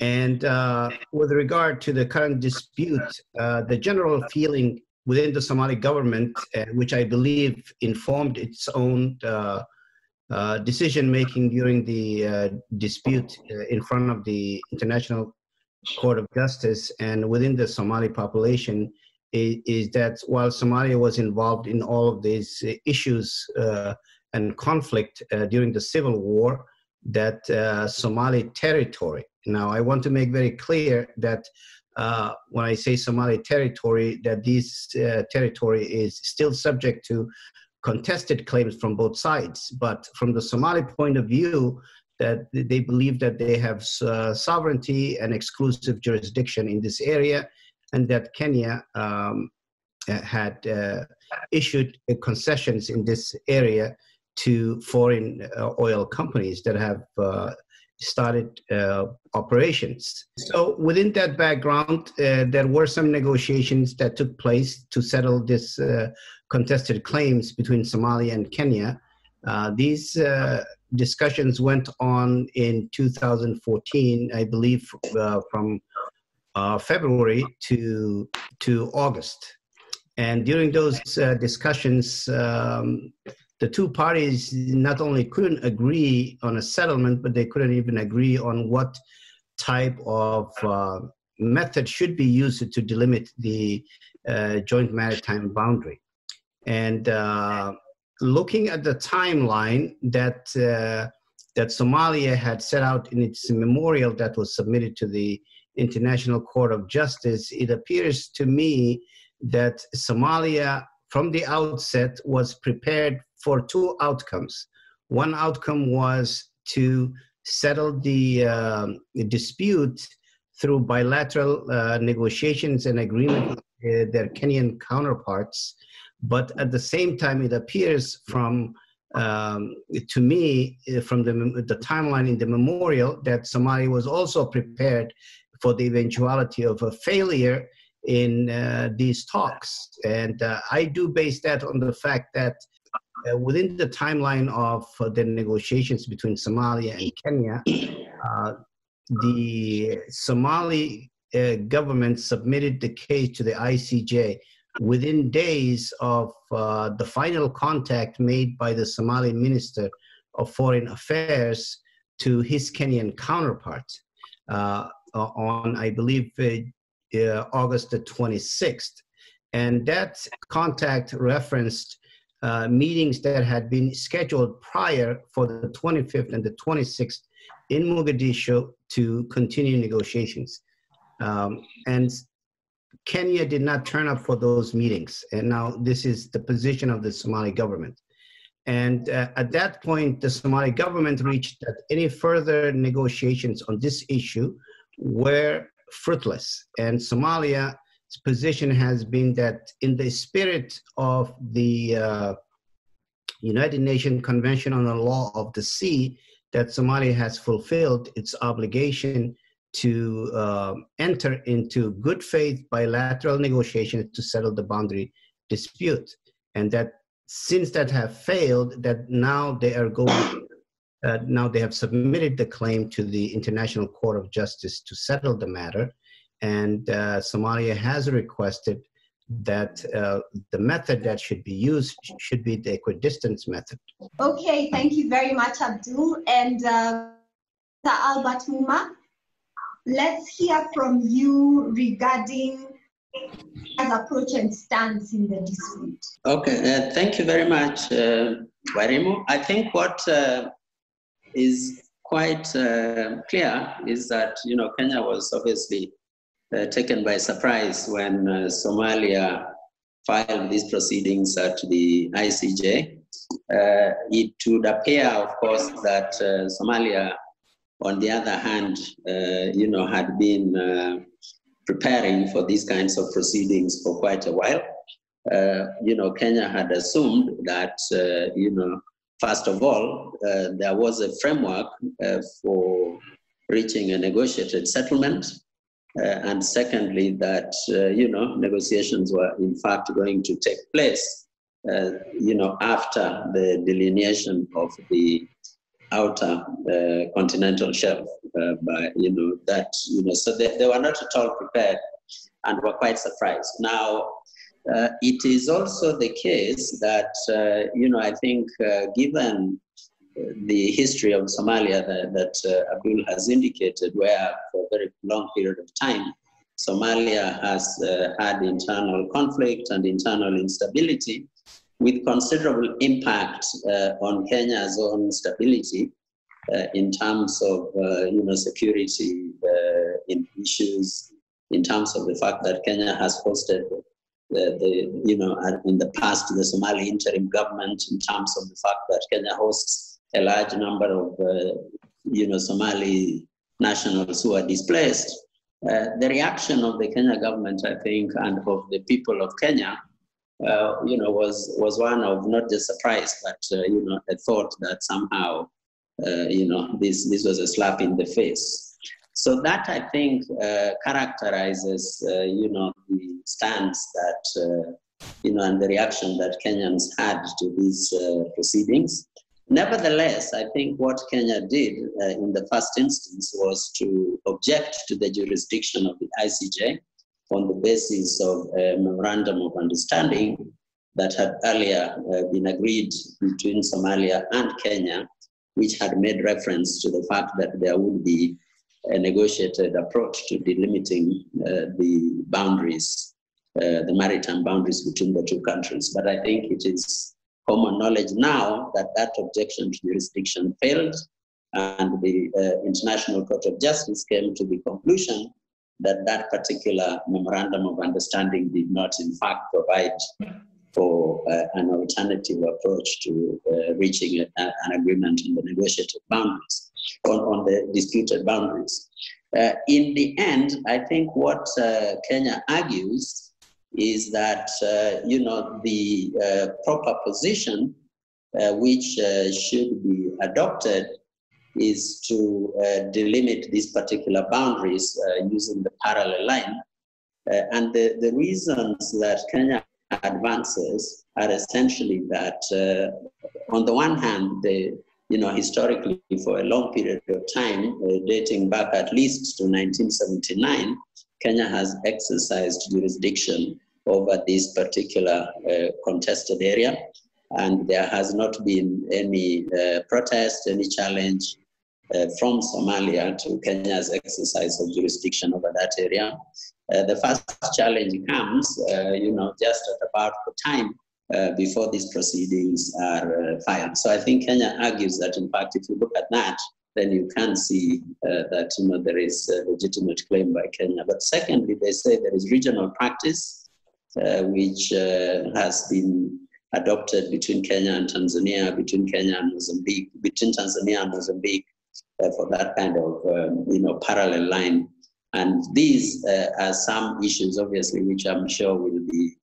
And uh, with regard to the current dispute, uh, the general feeling within the Somali government, uh, which I believe informed its own uh, uh, decision making during the uh, dispute in front of the International Court of Justice and within the Somali population, is, is that while Somalia was involved in all of these issues and conflict uh, during the civil war that uh, Somali territory. Now, I want to make very clear that uh, when I say Somali territory, that this uh, territory is still subject to contested claims from both sides. But from the Somali point of view, that they believe that they have uh, sovereignty and exclusive jurisdiction in this area, and that Kenya um, had uh, issued concessions in this area to foreign uh, oil companies that have uh, started uh, operations. So within that background, uh, there were some negotiations that took place to settle this uh, contested claims between Somalia and Kenya. Uh, these discussions went on in 2014, I believe, from February to to August. And during those discussions, um, the two parties not only couldn't agree on a settlement, but they couldn't even agree on what type of uh, method should be used to delimit the uh, joint maritime boundary. And uh, looking at the timeline that uh, that Somalia had set out in its memorial that was submitted to the International Court of Justice, it appears to me that Somalia from the outset was prepared for two outcomes. One outcome was to settle the, uh, dispute through bilateral uh, negotiations and agreement with uh, their Kenyan counterparts. But at the same time, it appears from um, to me uh, from the, the timeline in the memorial that Somalia was also prepared for the eventuality of a failure in uh, these talks. And uh, I do base that on the fact that uh, within the timeline of uh, the negotiations between Somalia and Kenya, uh, the Somali uh, government submitted the case to the ICJ within days of uh, the final contact made by the Somali Minister of Foreign Affairs to his Kenyan counterpart uh, on, I believe, August the 26th. And that contact referenced uh, meetings that had been scheduled prior for the 25th and the 26th in Mogadishu to continue negotiations. Um, and Kenya did not turn up for those meetings. And now this is the position of the Somali government. And uh, at that point, the Somali government reached that any further negotiations on this issue were fruitless. And Somalia's position has been that in the spirit of the uh, United Nations Convention on the Law of the Sea, that Somalia has fulfilled its obligation to uh, enter into good faith bilateral negotiations to settle the boundary dispute. And that since that have failed, that now they are going, uh, now they have submitted the claim to the International Court of Justice to settle the matter. And uh, Somalia has requested that uh, the method that should be used should be the equidistance method. Okay, thank you very much, Abdul. And uh, Albert Muma, let's hear from you regarding as approach and stance in the dispute. Okay, uh, thank you very much, uh, Wairimu. I think what uh, is quite uh, clear is that, you know, Kenya was obviously uh, taken by surprise when uh, Somalia filed these proceedings at the ICJ. Uh, it would appear, of course, that Somalia, on the other hand, you know, had been preparing for these kinds of proceedings for quite a while. Uh, you know, Kenya had assumed that, uh, you know, first of all, uh, there was a framework for reaching a negotiated settlement uh, and secondly, that uh, you know negotiations were in fact going to take place, uh, you know, after the delineation of the outer continental shelf by you know that you know so they, they were not at all prepared and were quite surprised. Now, uh, it is also the case that, uh, you know, I think uh, given the history of Somalia that, that uh, Abdul has indicated, where for a very long period of time, Somalia has uh, had internal conflict and internal instability with considerable impact uh, on Kenya's own stability uh, in terms of uh, you know, security uh, in issues, in terms of the fact that Kenya has hosted the, the, you know, in the past, the Somali interim government, in terms of the fact that Kenya hosts a large number of, uh, you know, Somali nationals who are displaced. Uh, the reaction of the Kenya government, I think, and of the people of Kenya, uh, you know, was was one of not just surprise, but uh, you know, a thought that somehow, uh, you know, this this was a slap in the face. So that I think uh, characterizes, you know, the stance that, you know, and the reaction that Kenyans had to these proceedings. Nevertheless, I think what Kenya did uh, in the first instance was to object to the jurisdiction of the ICJ on the basis of a memorandum of understanding that had earlier uh, been agreed between Somalia and Kenya, which had made reference to the fact that there would be a negotiated approach to delimiting uh, the boundaries, uh, the maritime boundaries between the two countries. But I think it is common knowledge now that that objection to jurisdiction failed and the uh, International Court of Justice came to the conclusion that that particular memorandum of understanding did not in fact provide for uh, an alternative approach to uh, reaching a, an agreement on the negotiated boundaries, on, on the disputed boundaries. Uh, in the end, I think what uh, Kenya argues is that, uh, you know, the uh, proper position uh, which uh, should be adopted is to uh, delimit these particular boundaries uh, using the parallel line. and the, the reasons that Kenya advances are essentially that, on the one hand, the you know, historically for a long period of time, dating back at least to 1979, Kenya has exercised jurisdiction over this particular uh, contested area. And there has not been any uh, protest, any challenge uh, from Somalia to Kenya's exercise of jurisdiction over that area. Uh, the first challenge comes, uh, you know, just at about the time uh, before these proceedings are filed. So I think Kenya argues that, in fact, if you look at that, then you can see uh, that you know there is a legitimate claim by Kenya. But secondly, they say there is regional practice, uh, which uh, has been adopted between Kenya and Tanzania, between Kenya and Mozambique, between Tanzania and Mozambique uh, for that kind of um, you know parallel line. And these uh, are some issues, obviously, which I'm sure will be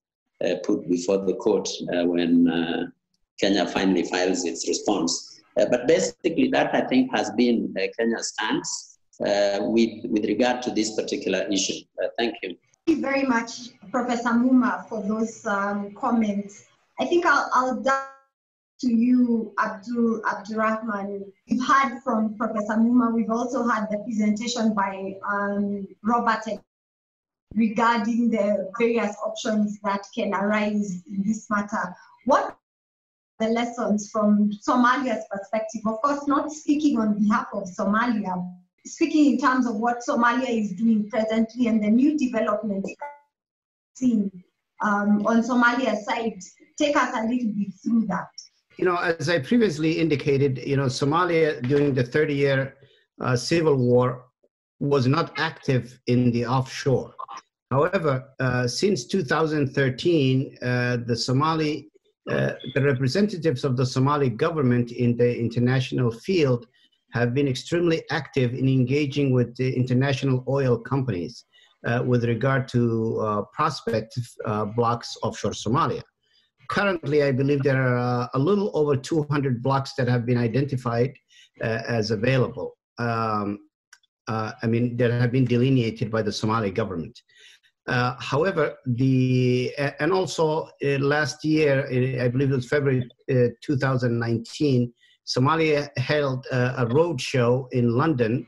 uh, put before the court when Kenya finally files its response. Uh, but basically, that I think has been Kenya's stance with with regard to this particular issue. thank you. Thank you very much, Professor Muma, for those um, comments. I think I'll, I'll to you, Abdul Abdurrahman. We've heard from Professor Muma. We've also had the presentation by um, Robert regarding the various options that can arise in this matter. What the lessons from Somalia's perspective? Of course, not speaking on behalf of Somalia, speaking in terms of what Somalia is doing presently and the new developments seen um, on Somalia's side. Take us a little bit through that. You know, as I previously indicated, you know, Somalia during the 30 year uh, civil war was not active in the offshore. However, uh, since 2013, uh, the Somali, uh, the representatives of the Somali government in the international field have been extremely active in engaging with the international oil companies uh, with regard to uh, prospect uh, blocks offshore Somalia. Currently, I believe there are uh, a little over 200 blocks that have been identified as available. Um, I mean, that have been delineated by the Somali government. Uh, however, the and also uh, last year, I believe it was February uh, 2019, Somalia held a road show in London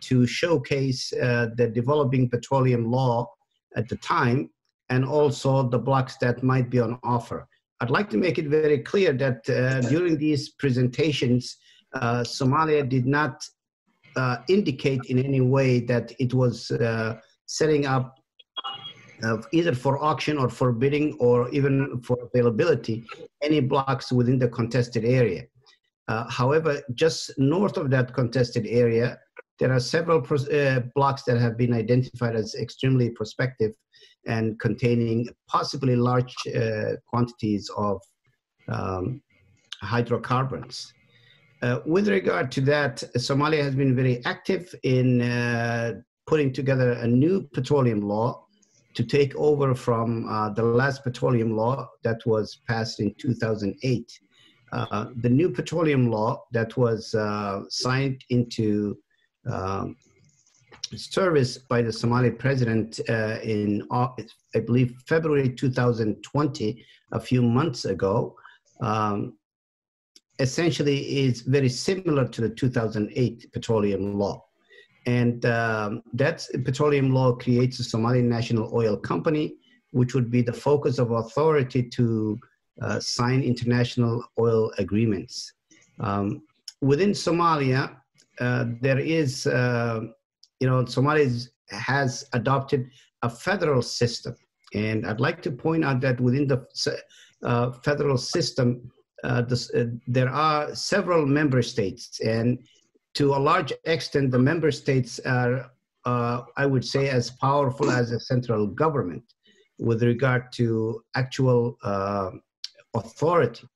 to showcase the developing petroleum law at the time and also the blocks that might be on offer. I'd like to make it very clear that uh, during these presentations, uh, Somalia did not uh, indicate in any way that it was uh, setting up uh, either for auction or for bidding or even for availability any blocks within the contested area. Uh, however, just north of that contested area, there are several blocks that have been identified as extremely prospective and containing possibly large uh, quantities of um, hydrocarbons. Uh, with regard to that, Somalia has been very active in uh, putting together a new petroleum law to take over from uh, the last petroleum law that was passed in 2008. Uh, the new petroleum law that was uh, signed into um, service by the Somali president uh, in, uh, I believe, February 2020, a few months ago, um, essentially is very similar to the 2008 petroleum law. And um, that petroleum law creates a Somali National Oil Company, which would be the focus of authority to uh, sign international oil agreements. Um, within Somalia, uh, there is uh, you know, Somalia has adopted a federal system. And I'd like to point out that within the uh, federal system, uh, uh, there are several member states. And to a large extent, the member states are, uh, I would say, as powerful as a central government with regard to actual uh, authority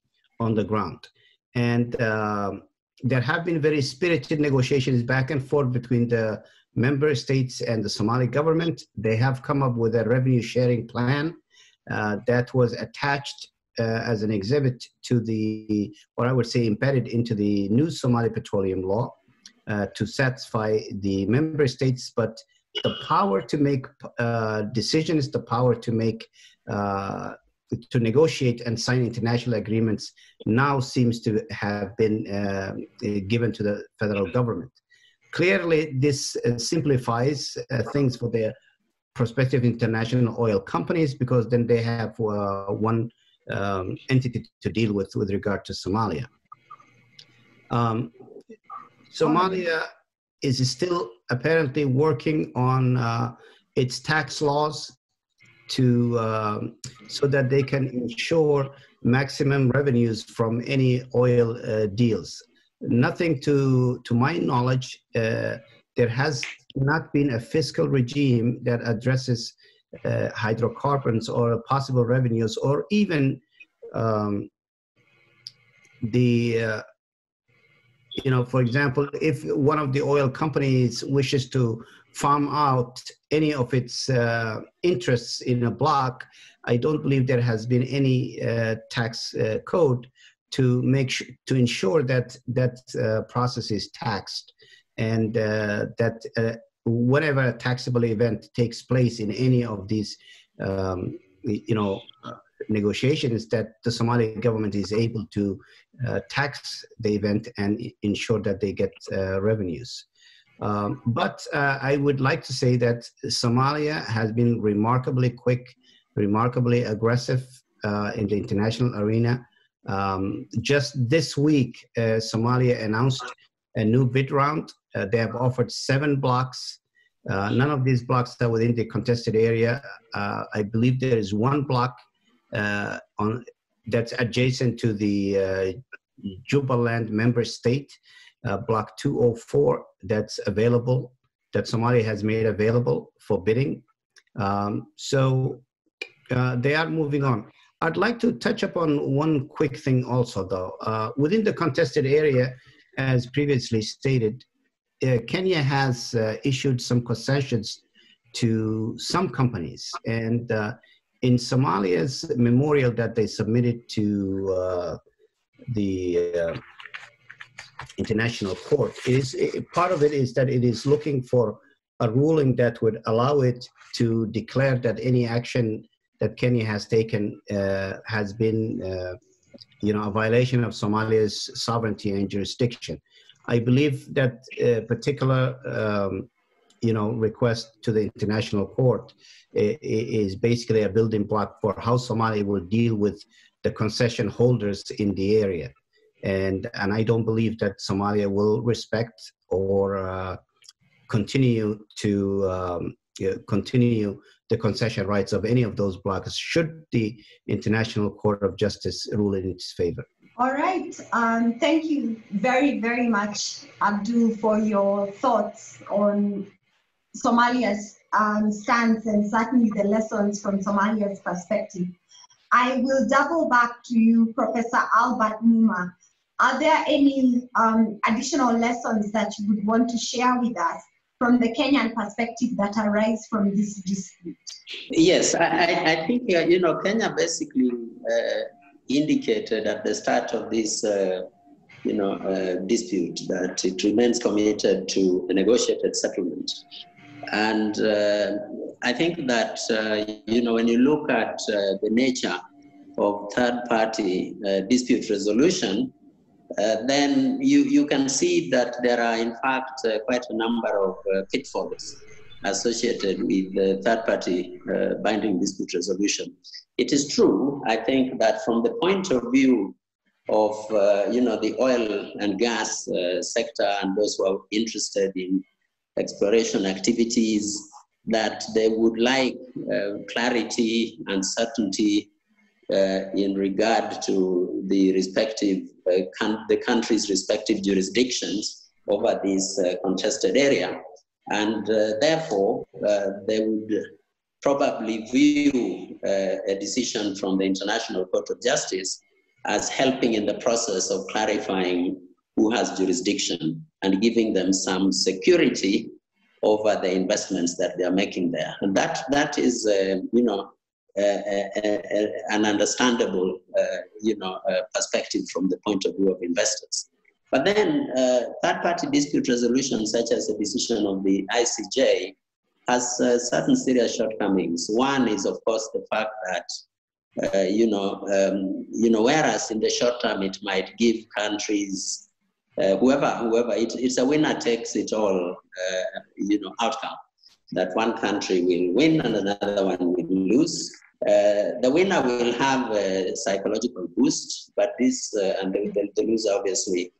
on the ground. And um, there have been very spirited negotiations back and forth between the member states and the Somali government. They have come up with a revenue sharing plan uh, that was attached uh, as an exhibit to the, what I would say, embedded into the new Somali petroleum law uh, to satisfy the member states. But the power to make uh, decisions, the power to make uh, to negotiate and sign international agreements now seems to have been uh, given to the federal government. Clearly, this uh, simplifies things for the prospective international oil companies because then they have one um, entity to deal with with regard to Somalia. Um, Somalia is still apparently working on uh, its tax laws to um, so that they can ensure maximum revenues from any oil uh, deals. Nothing to, to my knowledge, uh, there has not been a fiscal regime that addresses uh, hydrocarbons or possible revenues or even um, the uh, you know, for example, if one of the oil companies wishes to farm out any of its uh, interests in a block, I don't believe there has been any uh, tax uh, code to make sh- to ensure that that uh, process is taxed and uh, that uh, whenever taxable event takes place in any of these, um, you know, negotiations, that the Somali government is able to uh, tax the event and ensure that they get uh, revenues. Um, but uh, I would like to say that Somalia has been remarkably quick, remarkably aggressive uh, in the international arena. Um, just this week, uh, Somalia announced a new bid round. Uh, they have offered seven blocks. none of these blocks are within the contested area. I believe there is one block on that's adjacent to the uh, Jubaland member state, uh, block 204, that's available, that Somalia has made available for bidding. Um, so uh, they are moving on. I'd like to touch upon one quick thing also, though. Uh, within the contested area, as previously stated, uh, Kenya has uh, issued some concessions to some companies. And uh, in Somalia's memorial that they submitted to uh, the uh, international court is it, part of it is that it is looking for a ruling that would allow it to declare that any action that Kenya has taken uh, has been, uh, you know, a violation of Somalia's sovereignty and jurisdiction. I believe that particular, um, you know, request to the international court is basically a building block for how Somalia will deal with the concession holders in the area. And, and I don't believe that Somalia will respect or uh, continue to um, continue the concession rights of any of those blocks should the International Court of Justice rule in its favor. All right. Um, thank you very, very much, Abdul, for your thoughts on Somalia's um, stance and certainly the lessons from Somalia's perspective. I will double back to you, Professor Albert Muma. Are there any um, additional lessons that you would want to share with us from the Kenyan perspective that arise from this dispute? Yes, I, I think, uh, you know, Kenya basically uh, indicated at the start of this, uh, you know, uh, dispute that it remains committed to a negotiated settlement. And uh, I think that, uh, you know, when you look at uh, the nature of third party uh, dispute resolution, uh, then you, you can see that there are, in fact, uh, quite a number of pitfalls associated with third party binding dispute resolution. It is true, I think, that from the point of view of, you know, the oil and gas sector and those who are interested in exploration activities, that they would like uh, clarity and certainty uh, in regard to the respective uh, the country's respective jurisdictions over this uh, contested area, and uh, therefore uh, they would probably view a decision from the International Court of Justice as helping in the process of clarifying who has jurisdiction and giving them some security over the investments that they are making there. And that, that is, uh, you know, uh, uh, uh an understandable, uh, you know, uh, perspective from the point of view of investors. But then third-party dispute resolution, such as the decision of the ICJ, has certain serious shortcomings. One is, of course, the fact that, you know, um, you know, whereas in the short term it might give countries uh, whoever, whoever, it, it's a winner takes it all, uh, you know, outcome. That one country will win and another one will lose. Uh, the winner will have a psychological boost, but this uh, and the, the, the, loser obviously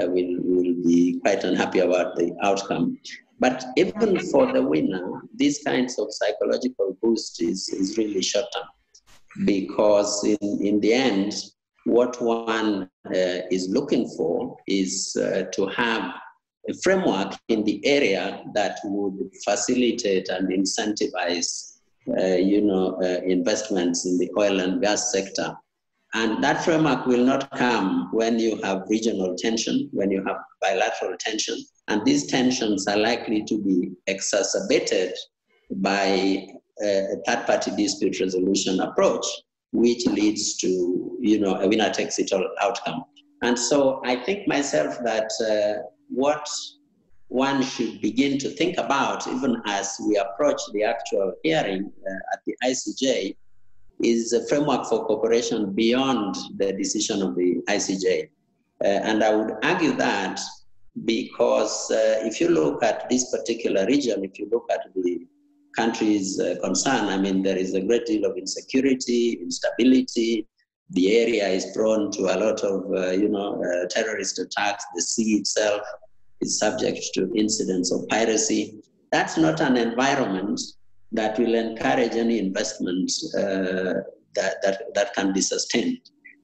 uh, will will be quite unhappy about the outcome. But even for the winner, these kinds of psychological boost is, is really short term because in, in the end, what one uh, is looking for is uh, to have a framework in the area that would facilitate and incentivize, uh, you know, uh, investments in the oil and gas sector. And that framework will not come when you have regional tension, when you have bilateral tension. And these tensions are likely to be exacerbated by a third party dispute resolution approach, which leads to you know, a winner takes it all outcome. And so I think myself that uh, what one should begin to think about, even as we approach the actual hearing uh, at the ICJ, is a framework for cooperation beyond the decision of the ICJ. Uh, and I would argue that because uh, if you look at this particular region, if you look at the countries uh, concerned, I mean, there is a great deal of insecurity, instability. The area is prone to a lot of, uh, you know, uh, terrorist attacks. The sea itself is subject to incidents of piracy. That's not an environment that will encourage any investment uh, that, that, that can be sustained.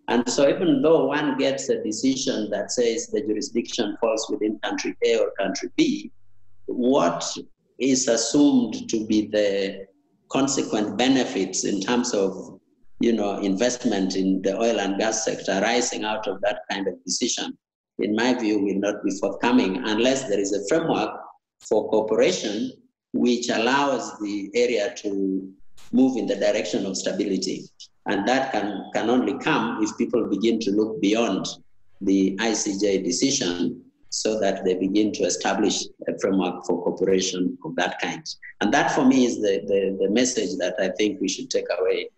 And so even though one gets a decision that says the jurisdiction falls within country A or country B, what is assumed to be the consequent benefits in terms of you know investment in the oil and gas sector arising out of that kind of decision in my view will not be forthcoming unless there is a framework for cooperation which allows the area to move in the direction of stability. And that can, can only come if people begin to look beyond the ICJ decision so that they begin to establish a framework for cooperation of that kind. And that for me is the, the, the message that I think we should take away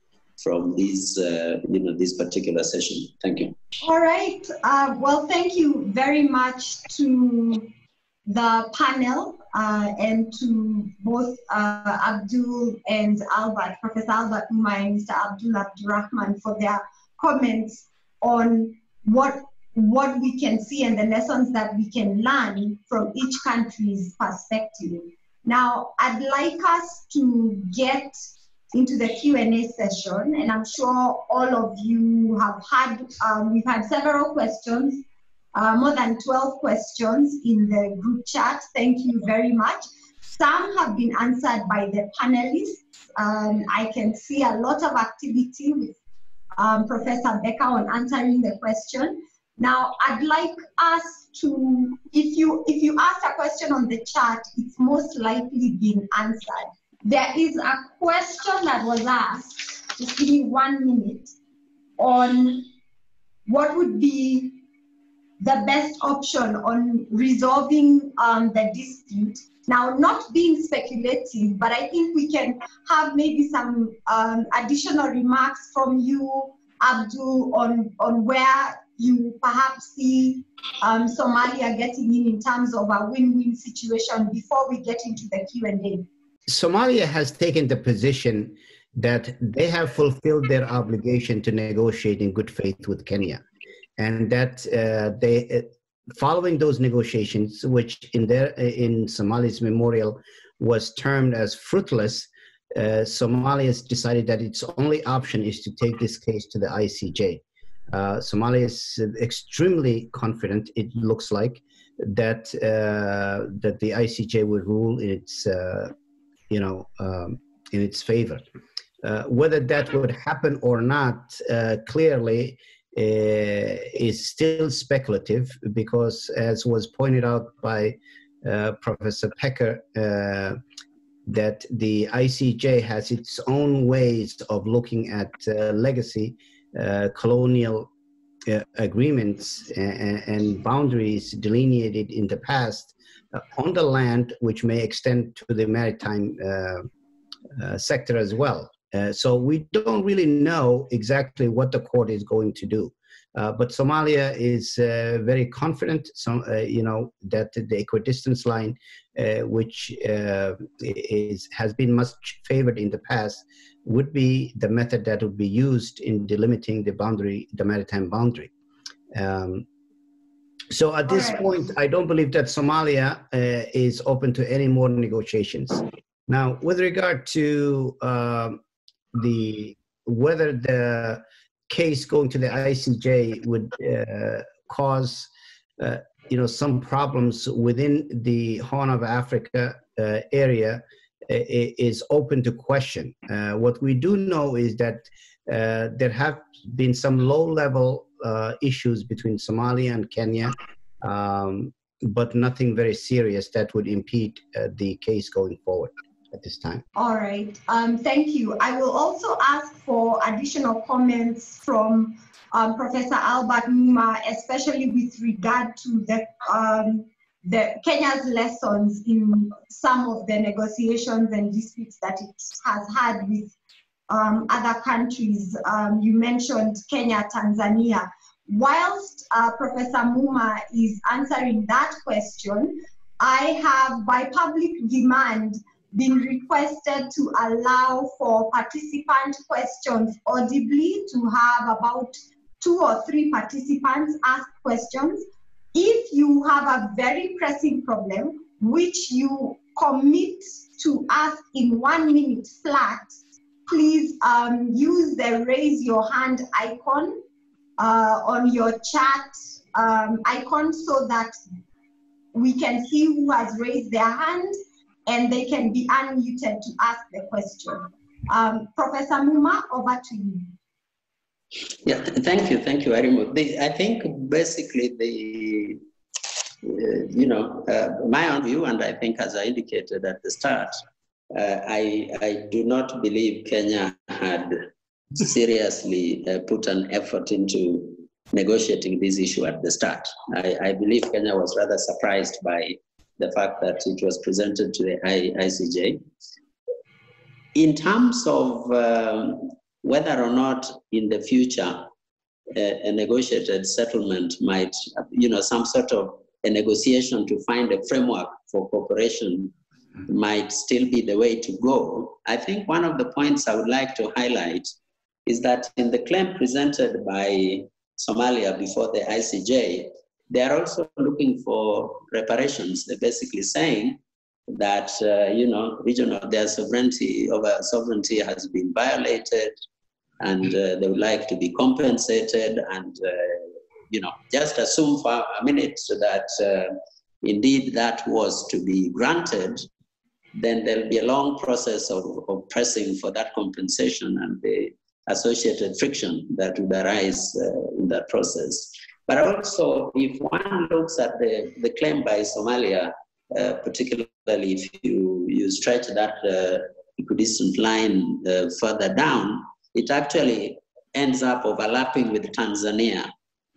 from this, uh, you know, this particular session. Thank you. All right. Uh, well, thank you very much to the panel uh, and to both uh, Abdul and Albert, Professor Albert Muma and Mr. Abdul Abdurrahman for their comments on what what we can see and the lessons that we can learn from each country's perspective. Now, I'd like us to get into the Q&A session, and I'm sure all of you have had, um, we've had several questions, uh, more than 12 questions in the group chat. Thank you very much. Some have been answered by the panelists. Um, I can see a lot of activity with um, Professor Bekker on answering the question. Now, I'd like us to, if you if you ask a question on the chat, it's most likely been answered. There is a question that was asked, just give me one minute, on what would be the best option on resolving um, the dispute. Now, not being speculative, but I think we can have maybe some um, additional remarks from you, Abdul, on, on where you perhaps see um, Somalia getting in in terms of a win-win situation before we get into the Q&A? Somalia has taken the position that they have fulfilled their obligation to negotiate in good faith with Kenya, and that uh, they, uh, following those negotiations, which in their in Somalia's memorial was termed as fruitless, uh, Somalia has decided that its only option is to take this case to the ICJ. Uh, Somalia is extremely confident. It looks like that uh, that the ICJ will rule in its uh, you know um, in its favor. Uh, whether that would happen or not, uh, clearly is still speculative because, as was pointed out by Professor Bekker, that the ICJ has its own ways of looking at legacy uh, colonial uh, agreements and, and, boundaries delineated in the past uh, on the land, which may extend to the maritime sector as well. Uh, so we don't really know exactly what the court is going to do. Uh, but Somalia is uh, very confident, so, you know, that the equidistance line, which is, has been much favored in the past, would be the method that would be used in delimiting the boundary, the maritime boundary. Um, so at this right. point, I don't believe that Somalia uh, is open to any more negotiations. Now, with regard to uh, the whether the case going to the ICJ would uh, cause, uh, you know, some problems within the Horn of Africa uh, area, is open to question. Uh, what we do know is that uh, there have been some low-level uh, issues between Somalia and Kenya, um, but nothing very serious that would impede the case going forward at this time. All right. Um, thank you. I will also ask for additional comments from um, Professor Albert Muma, especially with regard to the um, the Kenya's lessons in some of the negotiations and disputes that it has had with um, other countries. Um, you mentioned Kenya, Tanzania. Whilst uh, Professor Muma is answering that question, I have, by public demand, been requested to allow for participant questions audibly to have about two or three participants ask questions. If you have a very pressing problem, which you commit to ask in one minute flat, please um, use the raise your hand icon uh, on your chat um, icon so that we can see who has raised their hand and they can be unmuted to ask the question. Um, Professor Muma, over to you. Yeah, th thank you, thank you very I think basically the, uh, you know, uh, my own view, and I think as I indicated at the start, uh, I, I do not believe Kenya had seriously uh, put an effort into negotiating this issue at the start. I, I believe Kenya was rather surprised by the fact that it was presented to the ICJ. In terms of um, whether or not in the future a, a, negotiated settlement might, you know, some sort of a negotiation to find a framework for cooperation might still be the way to go. I think one of the points I would like to highlight is that in the claim presented by Somalia before the ICJ, they are also looking for reparations. They're basically saying that uh, you know regional their sovereignty over sovereignty has been violated, and uh, they would like to be compensated. And uh, you know, just assume for a minute that uh, indeed that was to be granted, then there'll be a long process of, of pressing for that compensation and the associated friction that would arise uh, in that process. But also, if one looks at the, the claim by Somalia, uh, particularly if you, you stretch that uh, equidistant line uh, further down, it actually ends up overlapping with Tanzania,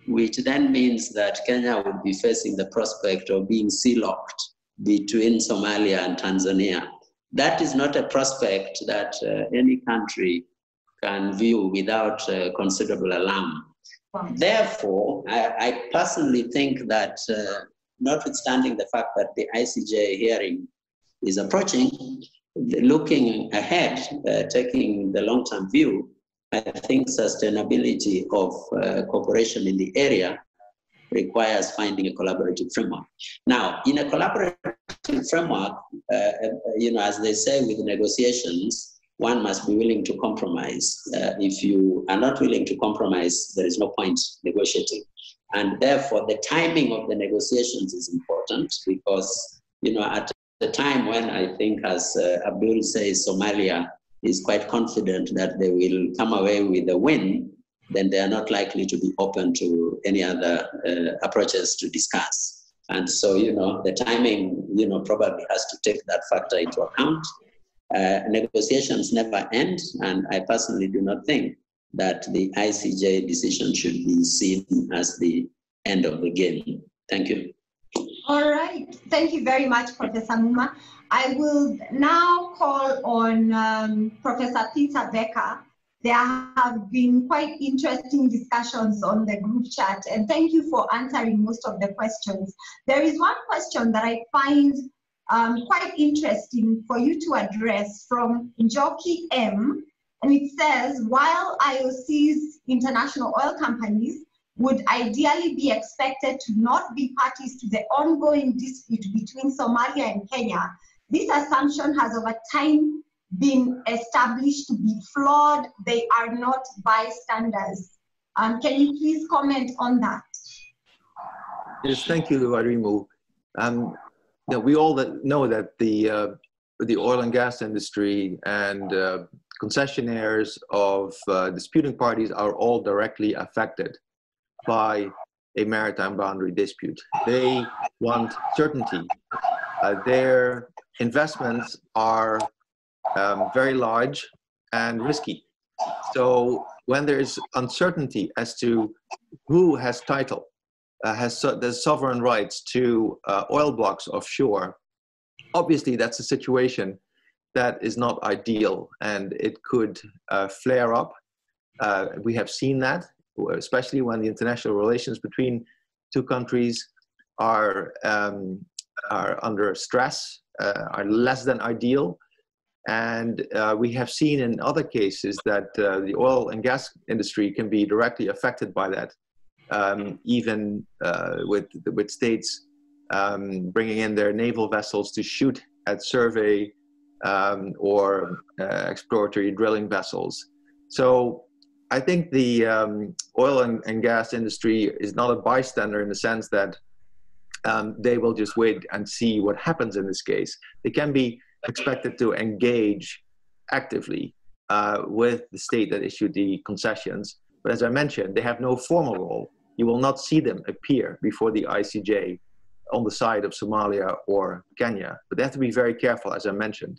which then means that Kenya would be facing the prospect of being sea locked between Somalia and Tanzania. That is not a prospect that uh, any country can view without uh, considerable alarm. Therefore, I, I, personally think that, uh, notwithstanding the fact that the ICJ hearing is approaching, looking ahead, uh, taking the long term view, I think sustainability of uh, cooperation in the area requires finding a collaborative framework. Now, in a collaborative framework, uh, uh, you know, as they say with negotiations, one must be willing to compromise. Uh, if you are not willing to compromise, there is no point negotiating. And therefore, the timing of the negotiations is important because, you know, at the time when I think, as uh, Abdul says, Somalia is quite confident that they will come away with a win, then they are not likely to be open to any other uh, approaches to discuss. And so, you know, the timing, you know, probably has to take that factor into account. Uh, negotiations never end, and I personally do not think that the ICJ decision should be seen as the end of the game. Thank you. All right. Thank you very much, Professor Muma. I will now call on um, Professor Peter Bekker. There have been quite interesting discussions on the group chat, and thank you for answering most of the questions. There is one question that I find um, quite interesting for you to address from Njoki M. And it says, while IOC's international oil companies would ideally be expected to not be parties to the ongoing dispute between Somalia and Kenya, this assumption has over time been established to be flawed. They are not bystanders. Um, can you please comment on that? Yes, thank you, Wairimu. Um, we all know that the uh, the oil and gas industry and uh, concessionaires of uh, disputing parties are all directly affected by a maritime boundary dispute. They want certainty. Uh, their investments are um, very large and risky. So when there's uncertainty as to who has title, uh, has so, the sovereign rights to uh, oil blocks offshore, obviously that's a situation that is not ideal and it could uh, flare up. Uh, we have seen that, especially when the international relations between two countries are, um, are under stress, uh, are less than ideal. And uh, we have seen in other cases that uh, the oil and gas industry can be directly affected by that, um, even uh, with, with states um, bringing in their naval vessels to shoot at survey um, or uh, exploratory drilling vessels. So I think the um, oil and, and, gas industry is not a bystander in the sense that um, they will just wait and see what happens in this case. They can be expected to engage actively uh, with the state that issued the concessions. But as I mentioned, they have no formal role. You will not see them appear before the ICJ on the side of Somalia or Kenya. But they have to be very careful, as I mentioned.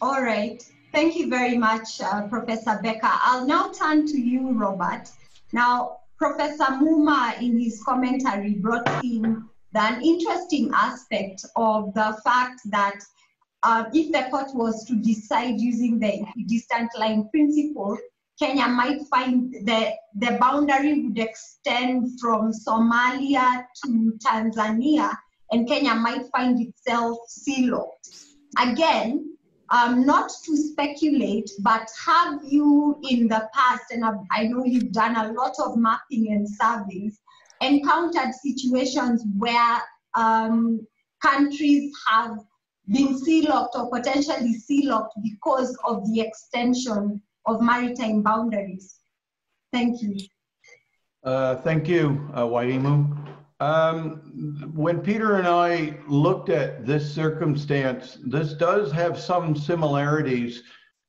All right. Thank you very much, uh, Professor Bekker. I'll now turn to you, Robert. Now, Professor Muma, in his commentary, brought in an interesting aspect of the fact that uh, if the court was to decide using the distant line principle, Kenya might find that the boundary would extend from Somalia to Tanzania, and Kenya might find itself siloed. Again, um, not to speculate, but have you in the past, and I know you've done a lot of mapping and surveys, encountered situations where um, countries have been sea locked or potentially sea locked because of the extension of maritime boundaries? Thank you. Uh, thank you, uh, Wairimu. Um, when Peter and I looked at this circumstance, this does have some similarities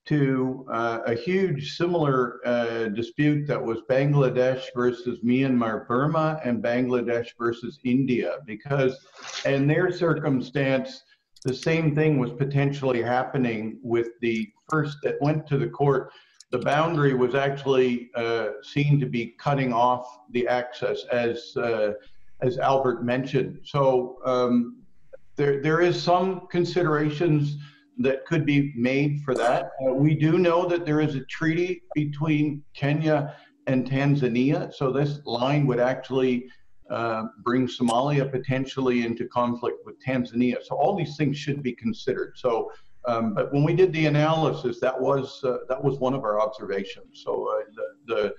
to uh, a huge similar uh, dispute that was Bangladesh versus Myanmar Burma and Bangladesh versus India, because in their circumstance, the same thing was potentially happening with the first that went to the court. The boundary was actually uh, seen to be cutting off the access as uh, as Albert mentioned. So um, there, there is some considerations that could be made for that. Uh, we do know that there is a treaty between Kenya and Tanzania. So this line would actually uh, bring Somalia potentially into conflict with Tanzania. So all these things should be considered. So, um, but when we did the analysis, that was uh, that was one of our observations. So uh, the, the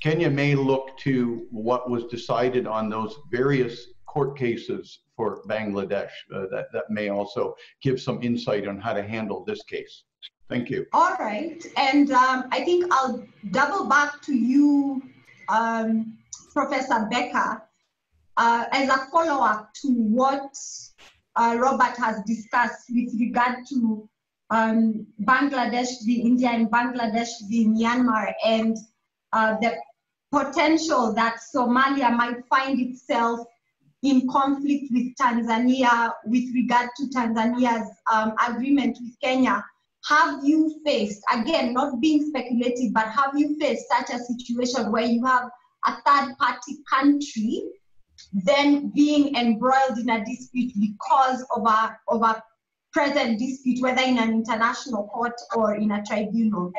Kenya may look to what was decided on those various court cases for Bangladesh. Uh, that, that may also give some insight on how to handle this case. Thank you. All right. And um, I think I'll double back to you, um, Professor Bekker, uh, as a follow up to what uh, Robert has discussed with regard to um, Bangladesh v. India and Bangladesh v. Myanmar and uh, the potential that Somalia might find itself in conflict with Tanzania with regard to Tanzania's um, agreement with Kenya. Have you faced, again, not being speculative, but have you faced such a situation where you have a third party country then being embroiled in a dispute because of a, of a present dispute, whether in an international court or in a tribunal?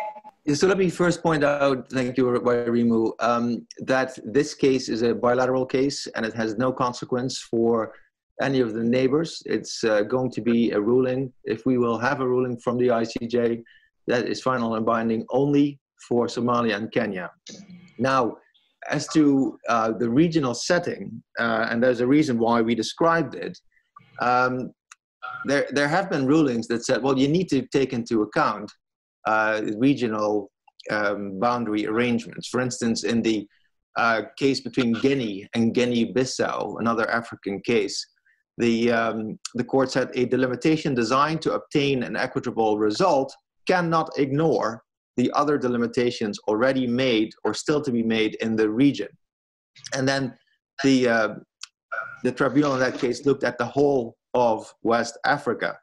So let me first point out, thank you, Wairimu, um, that this case is a bilateral case and it has no consequence for any of the neighbors. It's uh, going to be a ruling, if we will have a ruling from the ICJ, that is final and binding only for Somalia and Kenya. Now, as to uh, the regional setting, uh, and there's a reason why we described it, um, there, there have been rulings that said, well, you need to take into account uh, regional um, boundary arrangements. For instance, in the uh, case between Guinea and Guinea-Bissau, another African case, the, um, the court said a delimitation designed to obtain an equitable result cannot ignore the other delimitations already made or still to be made in the region. And then the, uh, the tribunal in that case looked at the whole of West Africa.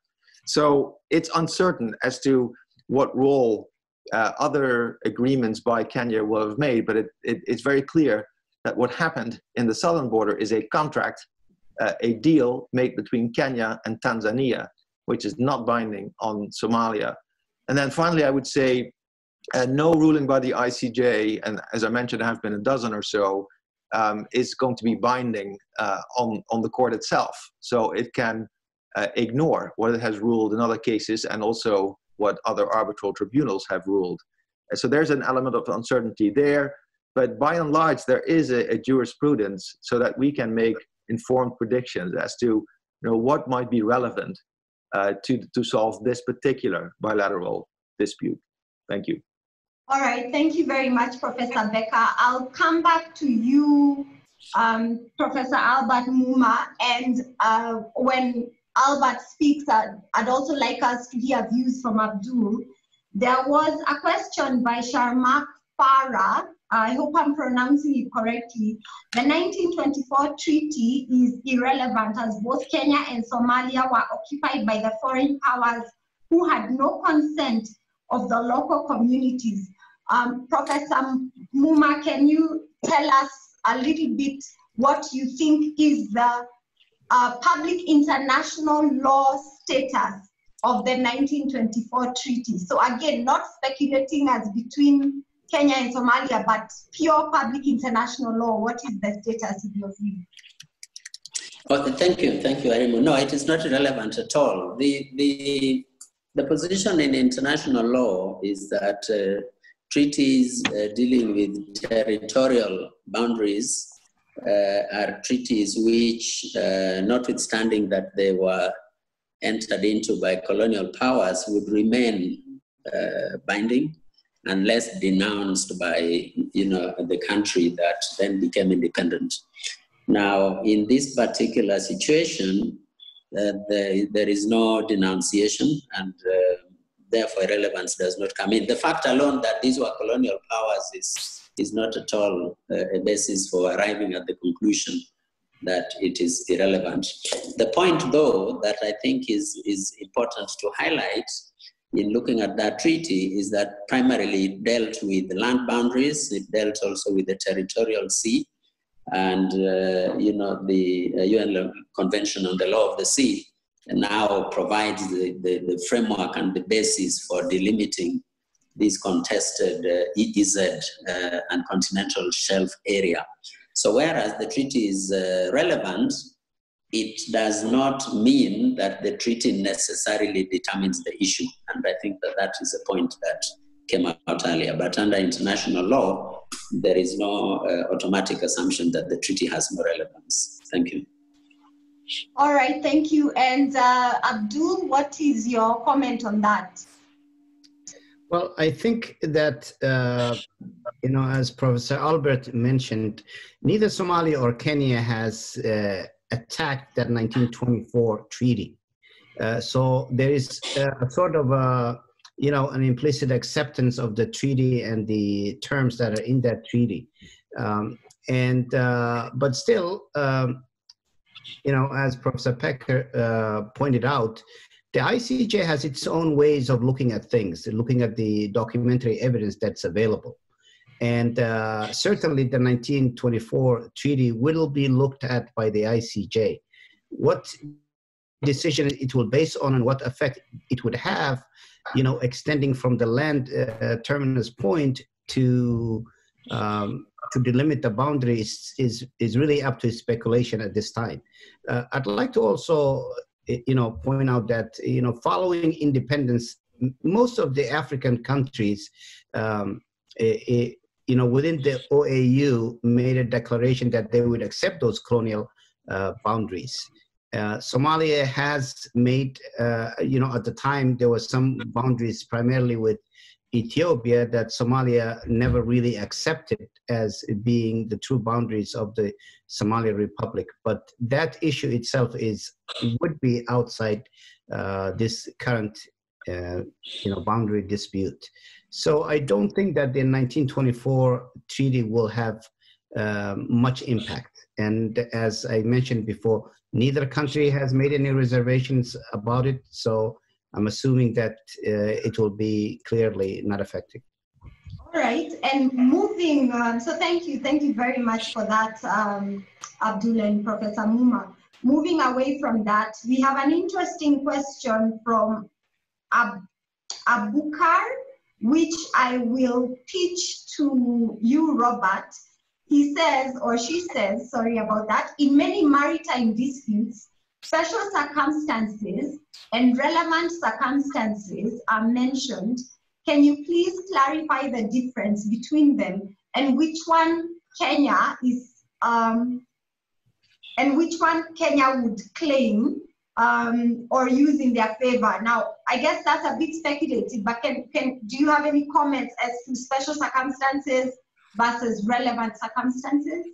So it's uncertain as to what role uh, other agreements by Kenya will have made, but it, it, it's very clear that what happened in the southern border is a contract, uh, a deal made between Kenya and Tanzania, which is not binding on Somalia. And then finally, I would say uh, no ruling by the ICJ, and as I mentioned, there have been a dozen or so, um, is going to be binding uh, on, on the court itself. So it can uh, ignore what it has ruled in other cases and also what other arbitral tribunals have ruled. So there's an element of uncertainty there. But by and large, there is a, a jurisprudence so that we can make informed predictions as to you know, what might be relevant uh, to, to solve this particular bilateral dispute. Thank you. All right, thank you very much, Professor Bekker. I'll come back to you, um, Professor Albert Muma, and uh, when Albert speaks, uh, I'd also like us to hear views from Abdul. There was a question by Sharmak Farah. I hope I'm pronouncing it correctly. The 1924 treaty is irrelevant as both Kenya and Somalia were occupied by the foreign powers who had no consent of the local communities. Um, Professor Muma, can you tell us a little bit what you think is the uh, public international law status of the 1924 treaty? So again, not speculating as between Kenya and Somalia, but pure public international law. What is the status in your view? Oh, thank you, thank you, Wairimu. No, it is not relevant at all. The, the, the position in international law is that uh, treaties uh, dealing with territorial boundaries are treaties which, uh, notwithstanding that they were entered into by colonial powers, would remain uh, binding unless denounced by you know the country that then became independent. Now, in this particular situation, uh, the, there is no denunciation, and uh, therefore relevance does not come in. The fact alone that these were colonial powers is, is not at all uh, a basis for arriving at the conclusion that it is irrelevant. The point, though, that I think is, is important to highlight in looking at that treaty is that primarily it dealt with land boundaries, it dealt also with the territorial sea, and uh, you know the UN uh, Convention on the Law of the Sea now provides the, the, the, framework and the basis for delimiting this contested uh, EEZ uh, and continental shelf area. So whereas the treaty is uh, relevant, it does not mean that the treaty necessarily determines the issue. And I think that that is a point that came out earlier. But under international law, there is no uh, automatic assumption that the treaty has no relevance. Thank you. All right, thank you. And uh, Abdul, what is your comment on that? Well, I think that, uh, you know, as Professor Albert mentioned, neither Somalia or Kenya has uh, attacked that 1924 treaty. Uh, so there is a sort of a, you know, an implicit acceptance of the treaty and the terms that are in that treaty. Um, and, uh, but still, um, you know, as Professor Bekker uh, pointed out, the ICJ has its own ways of looking at things, looking at the documentary evidence that's available. And uh, certainly the 1924 treaty will be looked at by the ICJ. What decision it will base on and what effect it would have, you know, extending from the land uh, terminus point to um, to delimit the boundaries is is really up to speculation at this time. Uh, I'd like to also, you know, point out that you know, following independence, most of the African countries, um, it, you know, within the OAU made a declaration that they would accept those colonial uh, boundaries. Uh, Somalia has made, uh, you know, at the time there was some boundaries primarily with Ethiopia that Somalia never really accepted as being the true boundaries of the Somali Republic. But that issue itself is would be outside uh, this current uh, you know boundary dispute. So I don't think that the 1924 treaty will have um, much impact. And as I mentioned before, neither country has made any reservations about it. So I'm assuming that uh, it will be clearly not affected. All right, and moving, um, so thank you, thank you very much for that, um, Abdul and Professor Muma. Moving away from that, we have an interesting question from Ab Abukar, which I will pitch to you, Robert. He says, or she says, sorry about that, in many maritime disputes, special circumstances and relevant circumstances are mentioned. Can you please clarify the difference between them and which one Kenya is, um, and which one Kenya would claim um, or use in their favor? Now, I guess that's a bit speculative, but can, can, do you have any comments as to special circumstances versus relevant circumstances?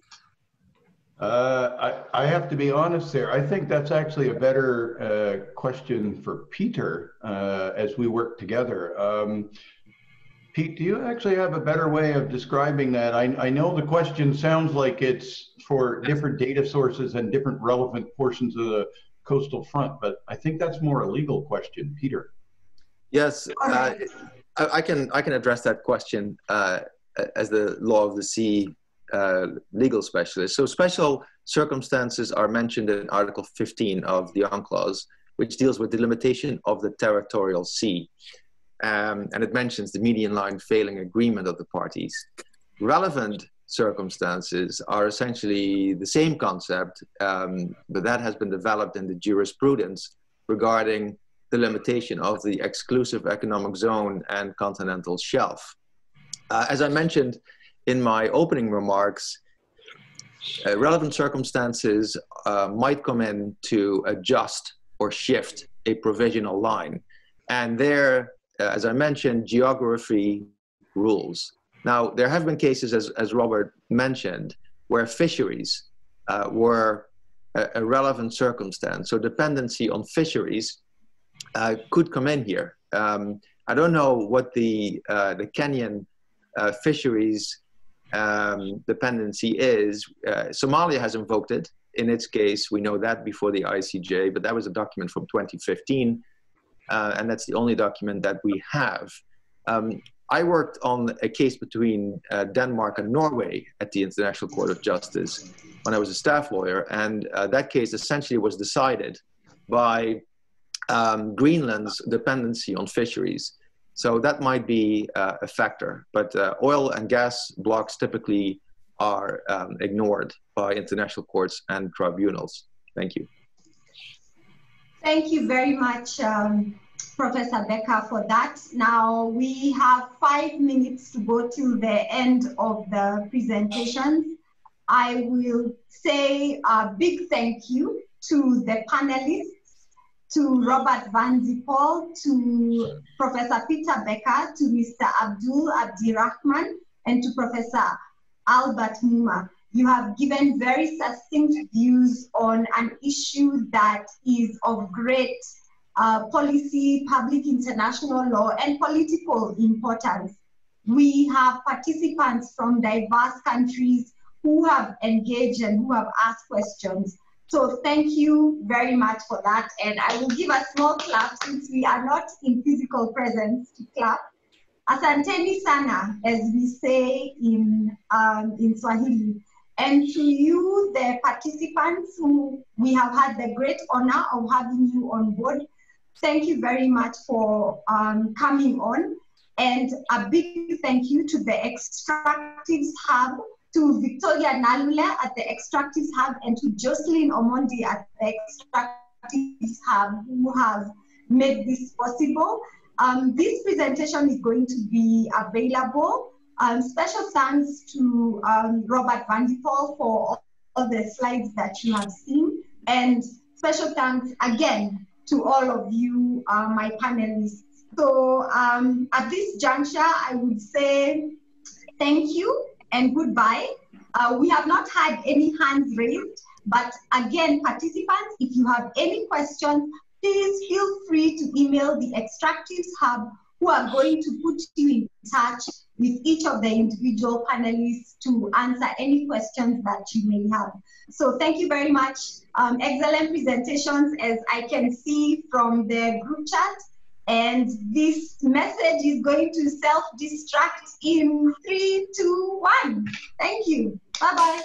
Uh, I, I have to be honest there. I think that's actually a better uh, question for Peter uh, as we work together. Um, Pete, do you actually have a better way of describing that? I, I know the question sounds like it's for different data sources and different relevant portions of the coastal front, but I think that's more a legal question. Peter. Yes, uh, I, I, can I can address that question uh, as the law of the sea uh, legal specialist. So special circumstances are mentioned in Article 15 of the UNCLOS, which deals with the limitation of the territorial sea. Um, and it mentions the median line failing agreement of the parties. Relevant circumstances are essentially the same concept, um, but that has been developed in the jurisprudence regarding the limitation of the exclusive economic zone and continental shelf. Uh, as I mentioned in my opening remarks, uh, relevant circumstances uh, might come in to adjust or shift a provisional line. And there, uh, as I mentioned, geography rules. Now, there have been cases, as, as Robert mentioned, where fisheries uh, were a, a, relevant circumstance. So dependency on fisheries uh, could come in here. Um, I don't know what the, uh, the Kenyan fisheries um, dependency is. Uh, Somalia has invoked it. In its case, we know that before the ICJ, but that was a document from 2015, uh, and that's the only document that we have. Um, I worked on a case between uh, Denmark and Norway at the International Court of Justice when I was a staff lawyer, and uh, that case essentially was decided by um, Greenland's dependency on fisheries. So that might be uh, a factor, but uh, oil and gas blocks typically are um, ignored by international courts and tribunals. Thank you. Thank you very much, um, Professor Bekker, for that. Now we have five minutes to go to the end of the presentations. I will say a big thank you to the panelists to Robert van de Poll, to Professor Peter Bekker, to Mr. Abdul Abdirahman, and to Professor Albert Muma. You have given very succinct views on an issue that is of great uh, policy, public international law, and political importance. We have participants from diverse countries who have engaged and who have asked questions. So thank you very much for that. And I will give a small clap since we are not in physical presence to clap. Asanteni sana, as we say in, um, in Swahili. And to you, the participants who we have had the great honor of having you on board, thank you very much for um, coming on. And a big thank you to the Extractives Hub to Victoria Nalula at the Extractives Hub and to Jocelyn Omondi at the Extractives Hub who have made this possible. Um, this presentation is going to be available. Um, special thanks to um, Robert van de Poll for all, all the slides that you have seen. And special thanks again to all of you, uh, my panelists. So um, at this juncture, I would say thank you and goodbye. Uh, we have not had any hands raised, but again, participants, if you have any questions, please feel free to email the Extractives Hub who are going to put you in touch with each of the individual panelists to answer any questions that you may have. So thank you very much. Um, excellent presentations as I can see from the group chat. And this message is going to self-destruct in three, two, one. Thank you. Bye-bye.